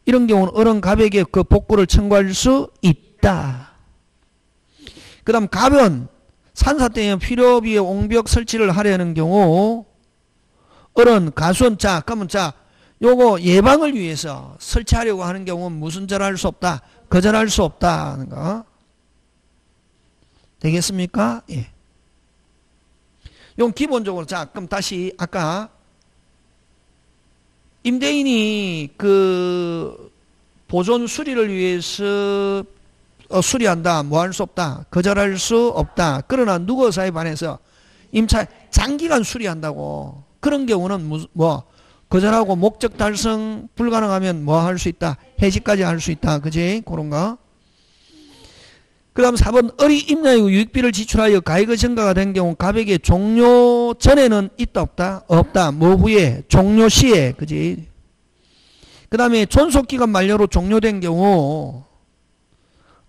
이런 경우는 어른 갑에게 그 복구를 청구할 수 있다. 그 다음 갑은 산사태에 필요비에 옹벽 설치를 하려는 경우 어른 가수원 자 그러면 자 요거 예방을 위해서 설치하려고 하는 경우는 무슨 절할 수 없다. 거절할 수 없다 하는 거. 되겠습니까? 예. 용 기본적으로 자 그럼 다시 아까 임대인이 그 보존 수리를 위해서 어, 수리한다 뭐 할 수 없다 거절할 수 없다 그러나 누구사에 반해서 임차 장기간 수리한다고. 그런 경우는 무, 뭐 거절하고 목적 달성 불가능하면 뭐 할 수 있다 해지까지 할 수 있다 그지? 그런 거 그 다음 4번 어리 임야이고 유익비를 지출하여 가액의 증가가 된 경우 가백의 종료 전에는 있다 없다? 없다. 뭐 후에? 종료 시에. 그지? 그 다음에 존속기간 만료로 종료된 경우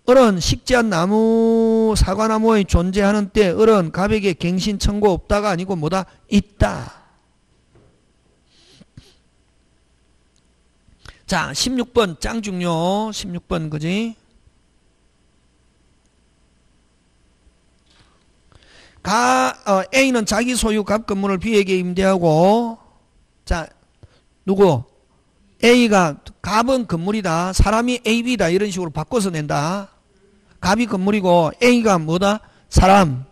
어른 식재한 나무 사과나무의 존재하는 때 어른 가백의 갱신 청구 없다가 아니고 뭐다? 있다. 자 16번 짱 중요. 16번 그지 가 어, A는 자기 소유 갑 건물을 B에게 임대하고 자 누구? A가 갑은 건물이다. 사람이 AB다. 이런 식으로 바꿔서 낸다. 갑이 건물이고 A가 뭐다? 사람.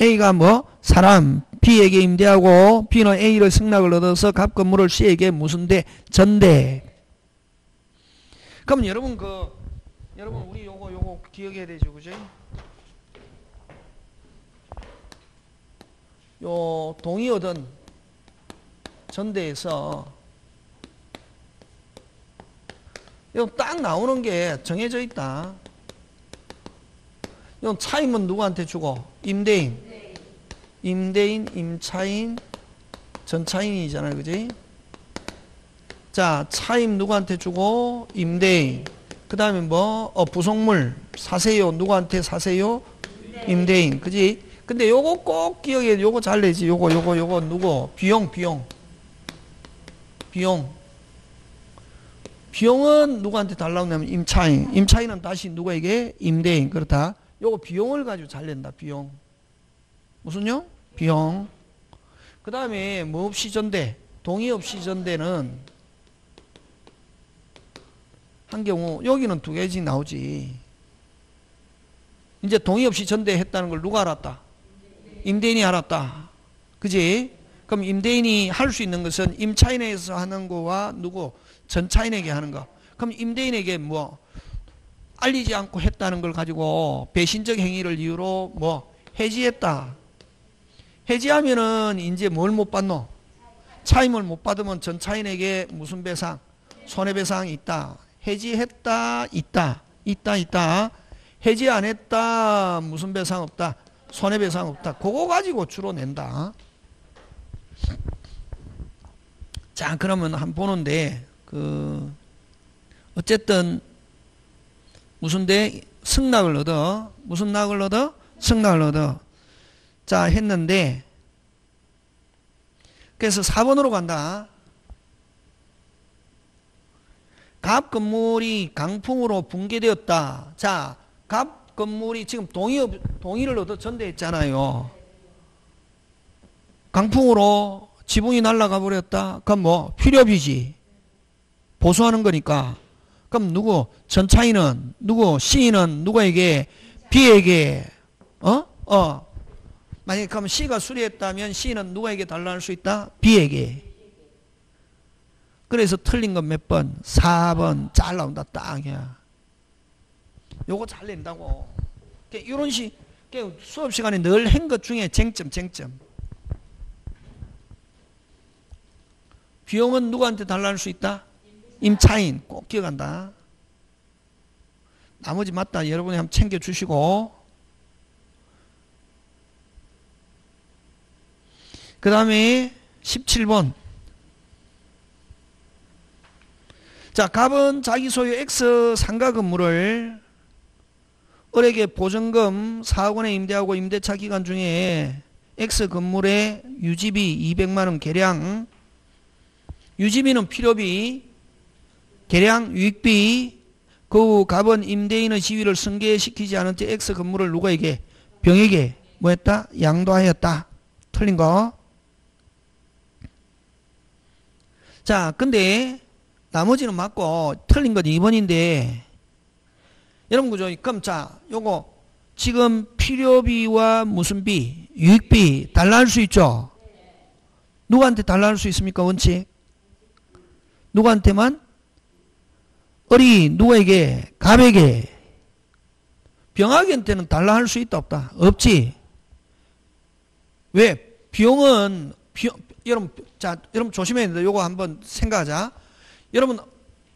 A가 뭐? 사람. B에게 임대하고 B는 A를 승낙을 얻어서 갑 건물을 C에게 무슨 대. 전대. 그럼 여러분 그 여러분 우리 요거 요거 기억해야 되죠 그죠 요 동의 얻은 전대에서 이거 딱 나오는 게 정해져 있다. 이건 차임은 누구한테 주고? 임대인. 임대인, 임차인, 전차인이잖아요. 그지? 자, 차임 누구한테 주고? 임대인. 그 다음에 뭐? 어, 부속물. 사세요. 누구한테 사세요? 임대인. 그지? 근데 요거 꼭 기억해. 요거 잘 내지. 요거, 요거, 요거 누구? 비용, 비용. 비용. 비용은 누구한테 달라고 하면 임차인. 임차인은 다시 누구에게? 임대인. 그렇다. 요거 비용을 가지고 잘 낸다. 비용. 무슨요? 비용. 그 다음에 뭐 없이 전대. 동의 없이 전대는 한 경우 여기는 두 개씩 나오지. 이제 동의 없이 전대했다는 걸 누가 알았다? 임대인이 알았다. 그지? 그럼 임대인이 할 수 있는 것은 임차인에서 하는 거와 누구? 전차인에게 하는 거. 그럼 임대인에게 뭐 알리지 않고 했다는 걸 가지고 배신적 행위를 이유로 뭐 해지했다. 해지하면은 이제 뭘 못 받노? 차임을 못 받으면 전차인에게 무슨 배상? 손해배상이 있다. 해지했다. 있다. 있다. 있다. 해지 안 했다. 무슨 배상 없다. 손해배상 없다. 그거 가지고 주로 낸다. 자, 그러면 한번 보는데, 그, 어쨌든, 무슨 데 승낙을 얻어. 무슨 낙을 얻어? 승낙을 얻어. 자, 했는데, 그래서 4번으로 간다. 갑 건물이 강풍으로 붕괴되었다. 자, 갑 건물이 지금 동의, 동의를 얻어 전대했잖아요. 강풍으로 지붕이 날아가 버렸다. 그럼 뭐 필요비지. 보수하는 거니까. 그럼 누구? 전차인은 누구? C는 누구에게? B에게. 어? 어. 만약에 그럼 C가 수리했다면 C는 누구에게 달라할 수 있다? B에게. 그래서 틀린 건 몇 번? 4번. 잘 나온다. 딱이야. 요거 잘 낸다고. 이런 식그 수업 시간에 늘 한 것 중에 쟁점, 쟁점. 비용은 누구한테 달라할 수 있다? 임차인 꼭 기억한다. 나머지 맞다. 여러분이 한번 챙겨 주시고. 그 다음에 17번. 자, 갑은 자기 소유 X 상가 건물을 을에게 보증금 4억 원에 임대하고 임대차 기간 중에 X 건물의 유지비 200만 원 계량 유지비는 필요비 계량 유익비 그 후 갑은 임대인의 지위를 승계시키지 않은 채 X 건물을 누구에게 병에게 뭐 했다? 양도하였다. 틀린 거. 자, 근데 나머지는 맞고 틀린 건 2번인데 여러분 그죠? 그럼 자, 요거 지금 필요비와 무슨 비, 유익비 달라할 수 있죠? 누구한테 달라할 수 있습니까? 원칙? 누구한테만? 어리 누구에게? 갑에게. 병학한테는 달라할 수 있다 없다? 없지. 왜? 비용은 비용, 여러분 자 여러분 조심해야 된다. 요거 한번 생각하자. 여러분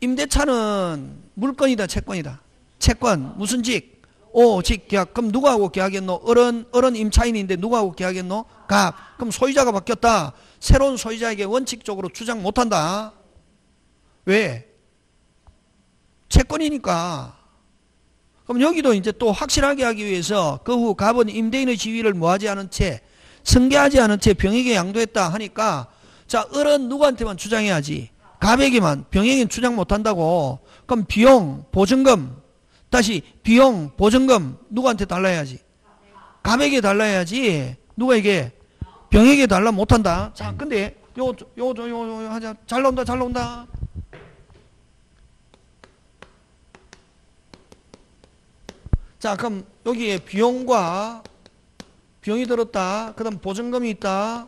임대차는 물건이다 채권이다. 채권 무슨 직? 오, 직 계약. 그럼 누구하고 계약했노? 어른 어른 임차인인데 누구하고 계약했노? 갑. 그럼 소유자가 바뀌었다. 새로운 소유자에게 원칙적으로 주장 못한다. 왜? 채권이니까. 그럼 여기도 이제 또 확실하게 하기 위해서 그 후 갑은 임대인의 지위를 뭐하지 않은 채 승계하지 않은 채 병에게 양도했다 하니까 자 을은 누구한테만 주장해야지 갑에게만 병에게는 주장 못한다고 그럼 비용 보증금 다시 비용 보증금 누구한테 달라야지? 갑에게 달라야지. 누구에게 병에게 달라 못한다. 자 근데 요 요 요 요 요 하자. 잘 나온다 잘 나온다. 자 그럼 여기에 비용과 비용이 들었다. 그 다음 보증금이 있다.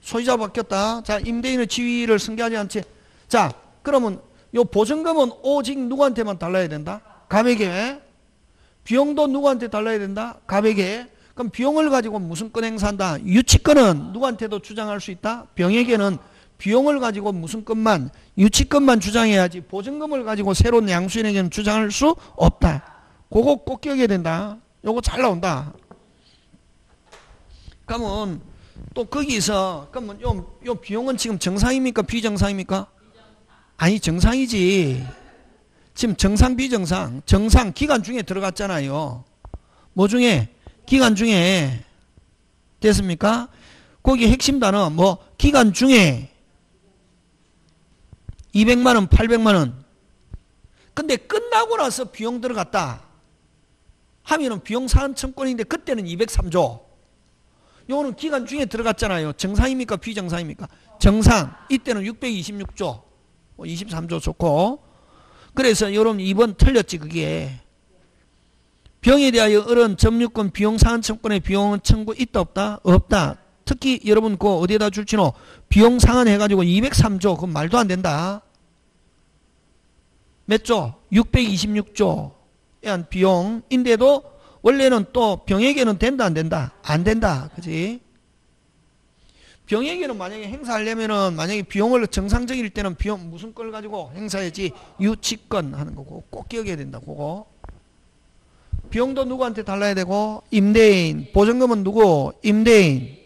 소유자 바뀌었다. 자 임대인의 지위를 승계하지 않지. 자 그러면 요 보증금은 오직 누구한테만 달라야 된다 갑에게 비용도 누구한테 달라야 된다 갑에게 그럼 비용을 가지고 무슨 건 행사한다 유치권은 누구한테도 주장할 수 있다 병에게는 비용을 가지고 무슨 것만 유치권만 주장해야지 보증금을 가지고 새로운 양수인에게는 주장할 수 없다. 그거 꼭 기억해야 된다. 요거 잘 나온다. 그러면 또 거기서 그러면 요, 요 비용은 지금 정상입니까 비정상입니까? 아니 정상이지. 지금 정상 비정상 정상 기간 중에 들어갔잖아요. 뭐 중에 기간 중에 됐습니까? 거기 핵심 단어 뭐 기간 중에 200만 원, 800만 원. 근데 끝나고 나서 비용 들어갔다. 하면은 비용 사안청권인데 그때는 203조. 요거는 기간 중에 들어갔잖아요. 정상입니까? 비정상입니까? 정상. 이때는 626조. 23조 뭐 좋고. 그래서 여러분 2번 틀렸지 그게. 병에 대하여 어른 점유권 비용 상한청권의 비용은 청구 있다 없다? 없다. 특히 여러분 그 어디에다 줄지노 비용 상환해가지고 203조 그건 말도 안 된다. 몇 조? 626조에 한 비용인데도 원래는 또 병에게는 된다 안 된다? 안 된다. 그지? 병에게는 만약에 행사하려면은 만약에 비용을 정상적일 때는 비용 무슨 걸 가지고 행사해야지 유치권 하는 거고 꼭 기억해야 된다. 그거. 비용도 누구한테 달라야 되고 임대인 보증금은 누구? 임대인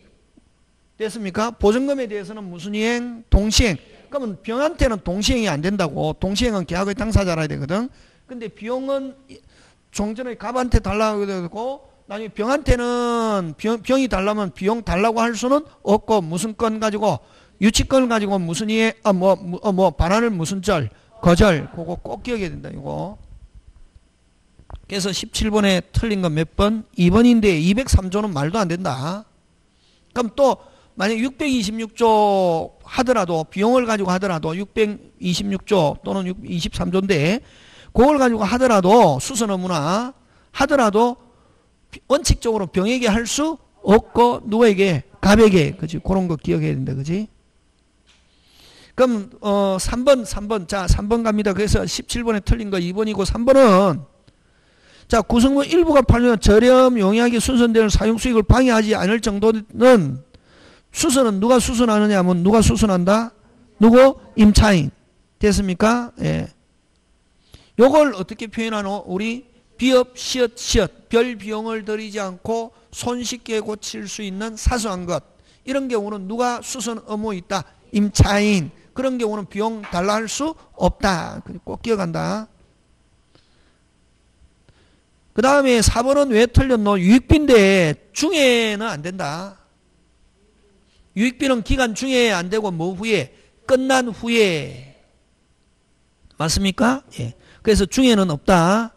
됐습니까? 보증금에 대해서는 무슨 이행? 동시행. 그러면 병한테는 동시행이 안 된다고. 동시행은 계약의 당사자라 되거든. 근데 비용은 종전에 갑한테 달라고 되고 나중에 병한테는 병, 병이 달라면 비용 달라고 할 수는 없고 무슨 건 가지고 유치권 가지고 무슨 이해 아뭐 뭐, 어, 뭐 반환을 무슨 절 거절 그거 꼭 기억해야 된다 이거. 그래서 17번에 틀린 건 몇 번? 2번인데 203조는 말도 안 된다. 그럼 또 만약 626조 하더라도 비용을 가지고 하더라도 626조 또는 23조인데 그걸 가지고 하더라도 수선 업무나 하더라도 원칙적으로 병에게 할 수 없고 누구에게 갑에게 그지 그런 거 기억해야 된다 그지 그럼 어 3번 3번 자 3번 갑니다 그래서 17번에 틀린 거 2번이고 3번은 자, 구성원 일부가 팔면 저렴 용이하게 수선되는 사용 수익을 방해하지 않을 정도는 수선은 누가 수선하느냐 하면 누가 수선한다? 누구? 임차인. 됐습니까? 예. 요걸 어떻게 표현하노? 우리 비업, 시엇, 시엇. 별 비용을 들이지 않고 손쉽게 고칠 수 있는 사소한 것. 이런 경우는 누가 수선 의무 있다? 임차인. 그런 경우는 비용 달라 할 수 없다. 꼭 기억한다. 그 다음에 4번은 왜 틀렸노? 유익비인데 중에는 안 된다. 유익비는 기간 중에 안 되고 뭐 후에 끝난 후에 맞습니까? 예. 그래서 중에는 없다.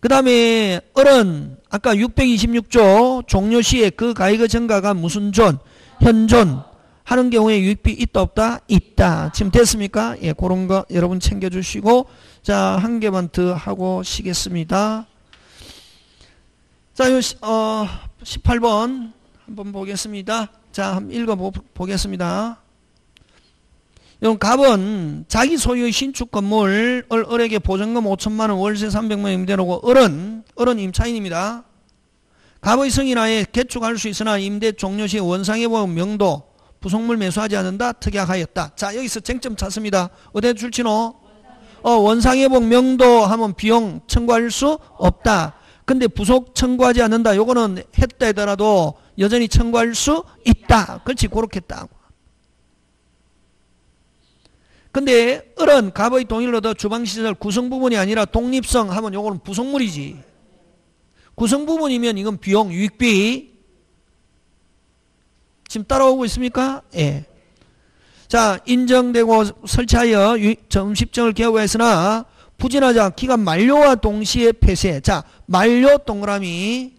그 다음에 어른 아까 626조 종료 시에 그 가액의 증가가 무슨 존 현존 하는 경우에 유익비 있다 없다 있다 지금 됐습니까? 예, 그런 거 여러분 챙겨주시고 자 한 개만 더 하고 쉬겠습니다. 자, 요, 어, 18번 한번 보겠습니다. 자, 한번 읽어보겠습니다. 이 갑은 자기 소유의 신축 건물 을 을에게 보증금 5천만 원 월세 300만 원 임대로고 을은 을은 임차인입니다. 갑의 승인하에 개축할 수 있으나 임대 종료 시 원상회복 명도 부속물 매수하지 않는다 특약하였다. 자 여기서 쟁점 찾습니다. 어디 줄치노? 어, 원상회복 명도 하면 비용 청구할 수 없다. 근데 부속 청구하지 않는다. 요거는 했다 하더라도 여전히 청구할 수 있다. 그렇지 그렇게 했다. 근데 을은 갑의 얻어 주방시설 구성부분이 아니라 독립성 하면 요거는 부속물이지. 구성부분이면 이건 비용, 유익비. 지금 따라오고 있습니까? 예. 자, 인정되고 설치하여 점십증을 개업했으나 부진하자 기간 만료와 동시에 폐쇄. 자, 만료 동그라미.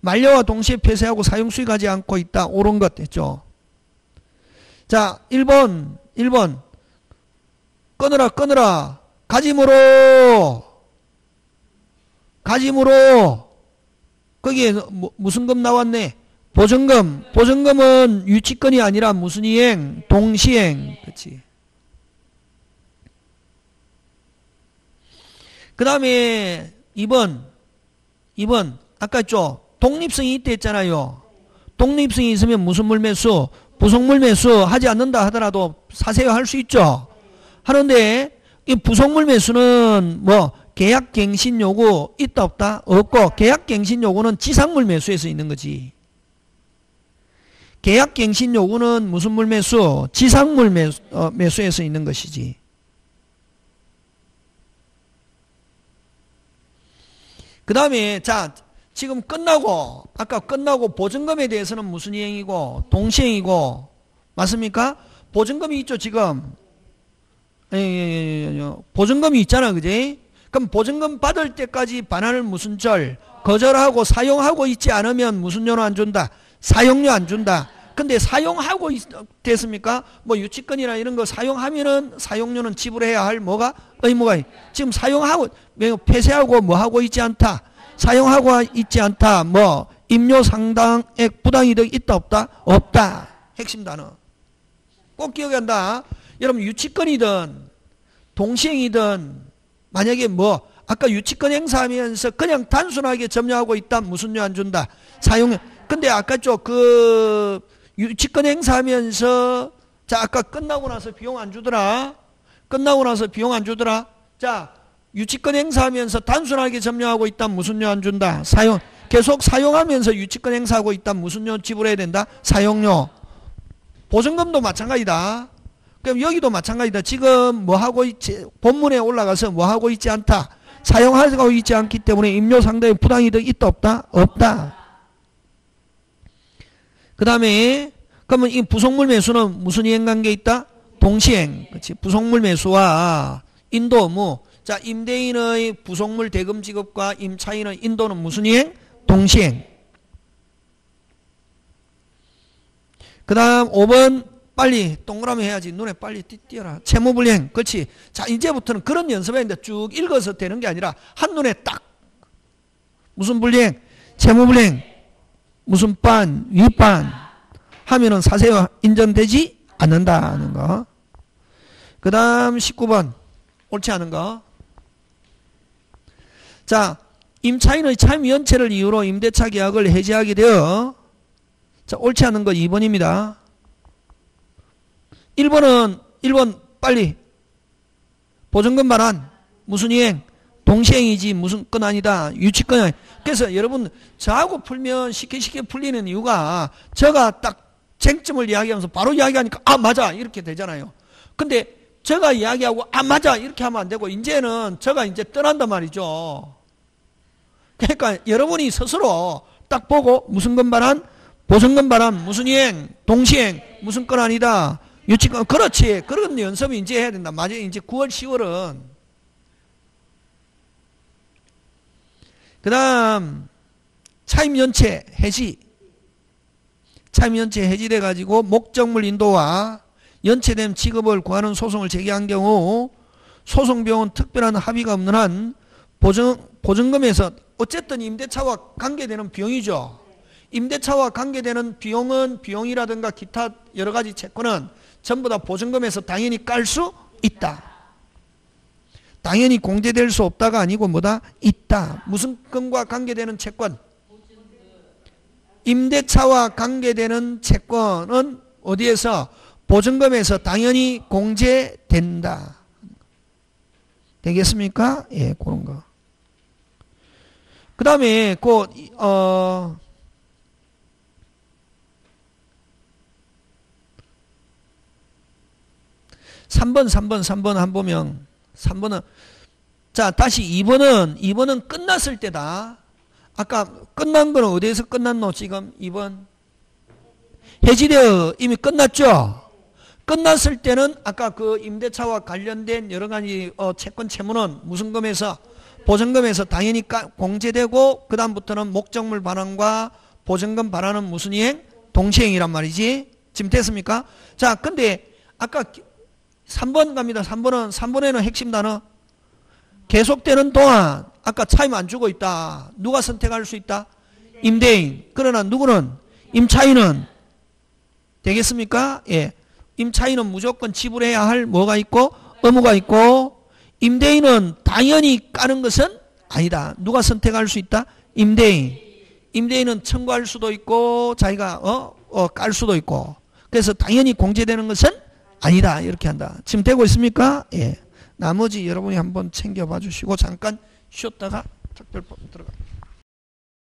만료와 동시에 폐쇄하고 사용 수익하지 않고 있다. 옳은 것 됐죠. 자, 1번. 1번. 끊으라, 끊으라. 가짐으로. 가짐으로. 거기에 뭐, 무슨 금 나왔네? 보증금. 보증금은 유치권이 아니라 무슨 이행? 동시행. 그치. 그 다음에 2번 2번 아까 있죠 독립성이 있다 했잖아요 독립성이 있으면 무슨 물매수 부속물 매수 하지 않는다 하더라도 사세요 할 수 있죠. 하는데 이 부속물 매수는 뭐 계약 갱신 요구 있다 없다? 없고 계약 갱신 요구는 지상물 매수에서 있는 거지. 계약 갱신 요구는 무슨 물 매수? 지상물 매수, 어, 매수에서 있는 것이지. 그 다음에 자 지금 끝나고 아까 끝나고 보증금에 대해서는 무슨 이행이고 동시행이고 맞습니까? 보증금이 있죠 지금 예, 예, 예, 예, 보증금이 있잖아 그지? 그럼 보증금 받을 때까지 반환을 무슨 절 거절하고 사용하고 있지 않으면 무슨 료는 안 준다 사용료 안 준다 근데 사용하고 있, 됐습니까? 뭐 유치권이나 이런 거 사용하면은 사용료는 지불해야 할 뭐가 의무가 있. 지금 사용하고 폐쇄하고 뭐 하고 있지 않다. 사용하고 있지 않다. 뭐 임료 상당액 부당이득 있다 없다? 없다. 핵심 단어. 꼭 기억한다. 여러분 유치권이든 동시행이든 만약에 뭐 아까 유치권 행사하면서 그냥 단순하게 점유하고 있다 무슨 료안 준다 사용 근데 아까 쪽그 유치권 행사하면서 자 아까 끝나고 나서 비용 안 주더라 끝나고 나서 비용 안 주더라 자 유치권 행사하면서 단순하게 점유하고 있다 무슨 료 안 준다 사용 계속 사용하면서 유치권 행사하고 있다 무슨 료 지불해야 된다 사용료 보증금도 마찬가지다 그럼 여기도 마찬가지다 지금 뭐 하고 있지 본문에 올라가서 뭐 하고 있지 않다 사용하고 있지 않기 때문에 임료 상당의 부당이득 있다 없다 없다 그 다음에 그러면 이 부속물 매수는 무슨 이행관계 있다? 동시행. 그렇지. 부속물 매수와 인도 의무. 자, 임대인의 부속물 대금 지급과 임차인의 인도는 무슨 이행? 동시행. 그 다음 5번 빨리 동그라미 해야지. 눈에 빨리 띄어라. 채무불이행. 그렇지. 자 이제부터는 그런 연습했는데 쭉 읽어서 되는 게 아니라 한눈에 딱. 무슨 불이행? 채무불이행. 무슨 반, 윗반 하면은 사세요. 인정되지 않는다는 거. 그 다음 19번. 옳지 않은 거. 자, 임차인의 참여연체를 이유로 임대차 계약을 해지하게 되어 자, 옳지 않은 거 2번입니다. 1번은 1번 빨리. 보증금 반환 무슨 이행 동시행이지 무슨 건 아니다. 아니. 그래서 여러분 저하고 풀면 쉽게 쉽게 풀리는 이유가 제가 딱 쟁점을 이야기하면서 바로 이야기하니까 아 맞아. 이렇게 되잖아요. 근데 제가 이야기하고 아 맞아. 이렇게 하면 안 되고 이제는 제가 이제 떠난단 말이죠 그러니까 여러분이 스스로 딱 보고 무슨 건 반환 보증금 반환 무슨 이행 동시행 무슨 건 아니다. 유치권 그렇지. 그런 연습을 이제 해야 된다. 맞아 이제 9월 10월은. 그 다음 차임연체 해지. 차임연체 해지돼 가지고 목적물 인도와 연체된 취급을 구하는 소송을 제기한 경우 소송비용은 특별한 합의가 없는 한 보증, 보증금에서 어쨌든 임대차와 관계되는 비용이죠. 임대차와 관계되는 비용은 비용이라든가 기타 여러 가지 채권은 전부 다 보증금에서 당연히 깔 수 있다. 당연히 공제될 수 없다가 아니고 뭐다? 있다. 무슨 건과 관계되는 채권? 임대차와 관계되는 채권은 어디에서? 보증금에서 당연히 공제된다. 되겠습니까? 예, 그런 거. 그 다음에, 그, 어, 3번, 3번, 3번 한 보면 3번은 자 다시 2번은 2번은 끝났을 때다. 아까 끝난 거는 어디에서 끝났노 지금 2번 해지되어 이미 끝났죠. 끝났을 때는 아까 그 임대차와 관련된 여러 가지 어, 채권 채무는 무슨 금에서 보증금에서 당연히 공제되고 그 다음부터는 목적물 반환과 보증금 반환은 무슨 이행? 동시행이란 말이지. 지금 됐습니까? 자, 근데 아까 3번 갑니다. 3번은 3번에는 핵심 단어 계속되는 동안 아까 차임 안 주고 있다. 누가 선택할 수 있다? 임대인. 그러나 누구는 임차인은 되겠습니까? 예. 임차인은 무조건 지불해야 할 뭐가 있고 의무가 있고 임대인은 당연히 까는 것은 아니다. 누가 선택할 수 있다? 임대인. 임대인은 청구할 수도 있고 자기가 어, 어, 깔 수도 있고 그래서 당연히 공제되는 것은 아니다 이렇게 한다. 지금 되고 있습니까? 예. 나머지 여러분이 한번 챙겨봐 주시고 잠깐 쉬었다가 특별법 들어가.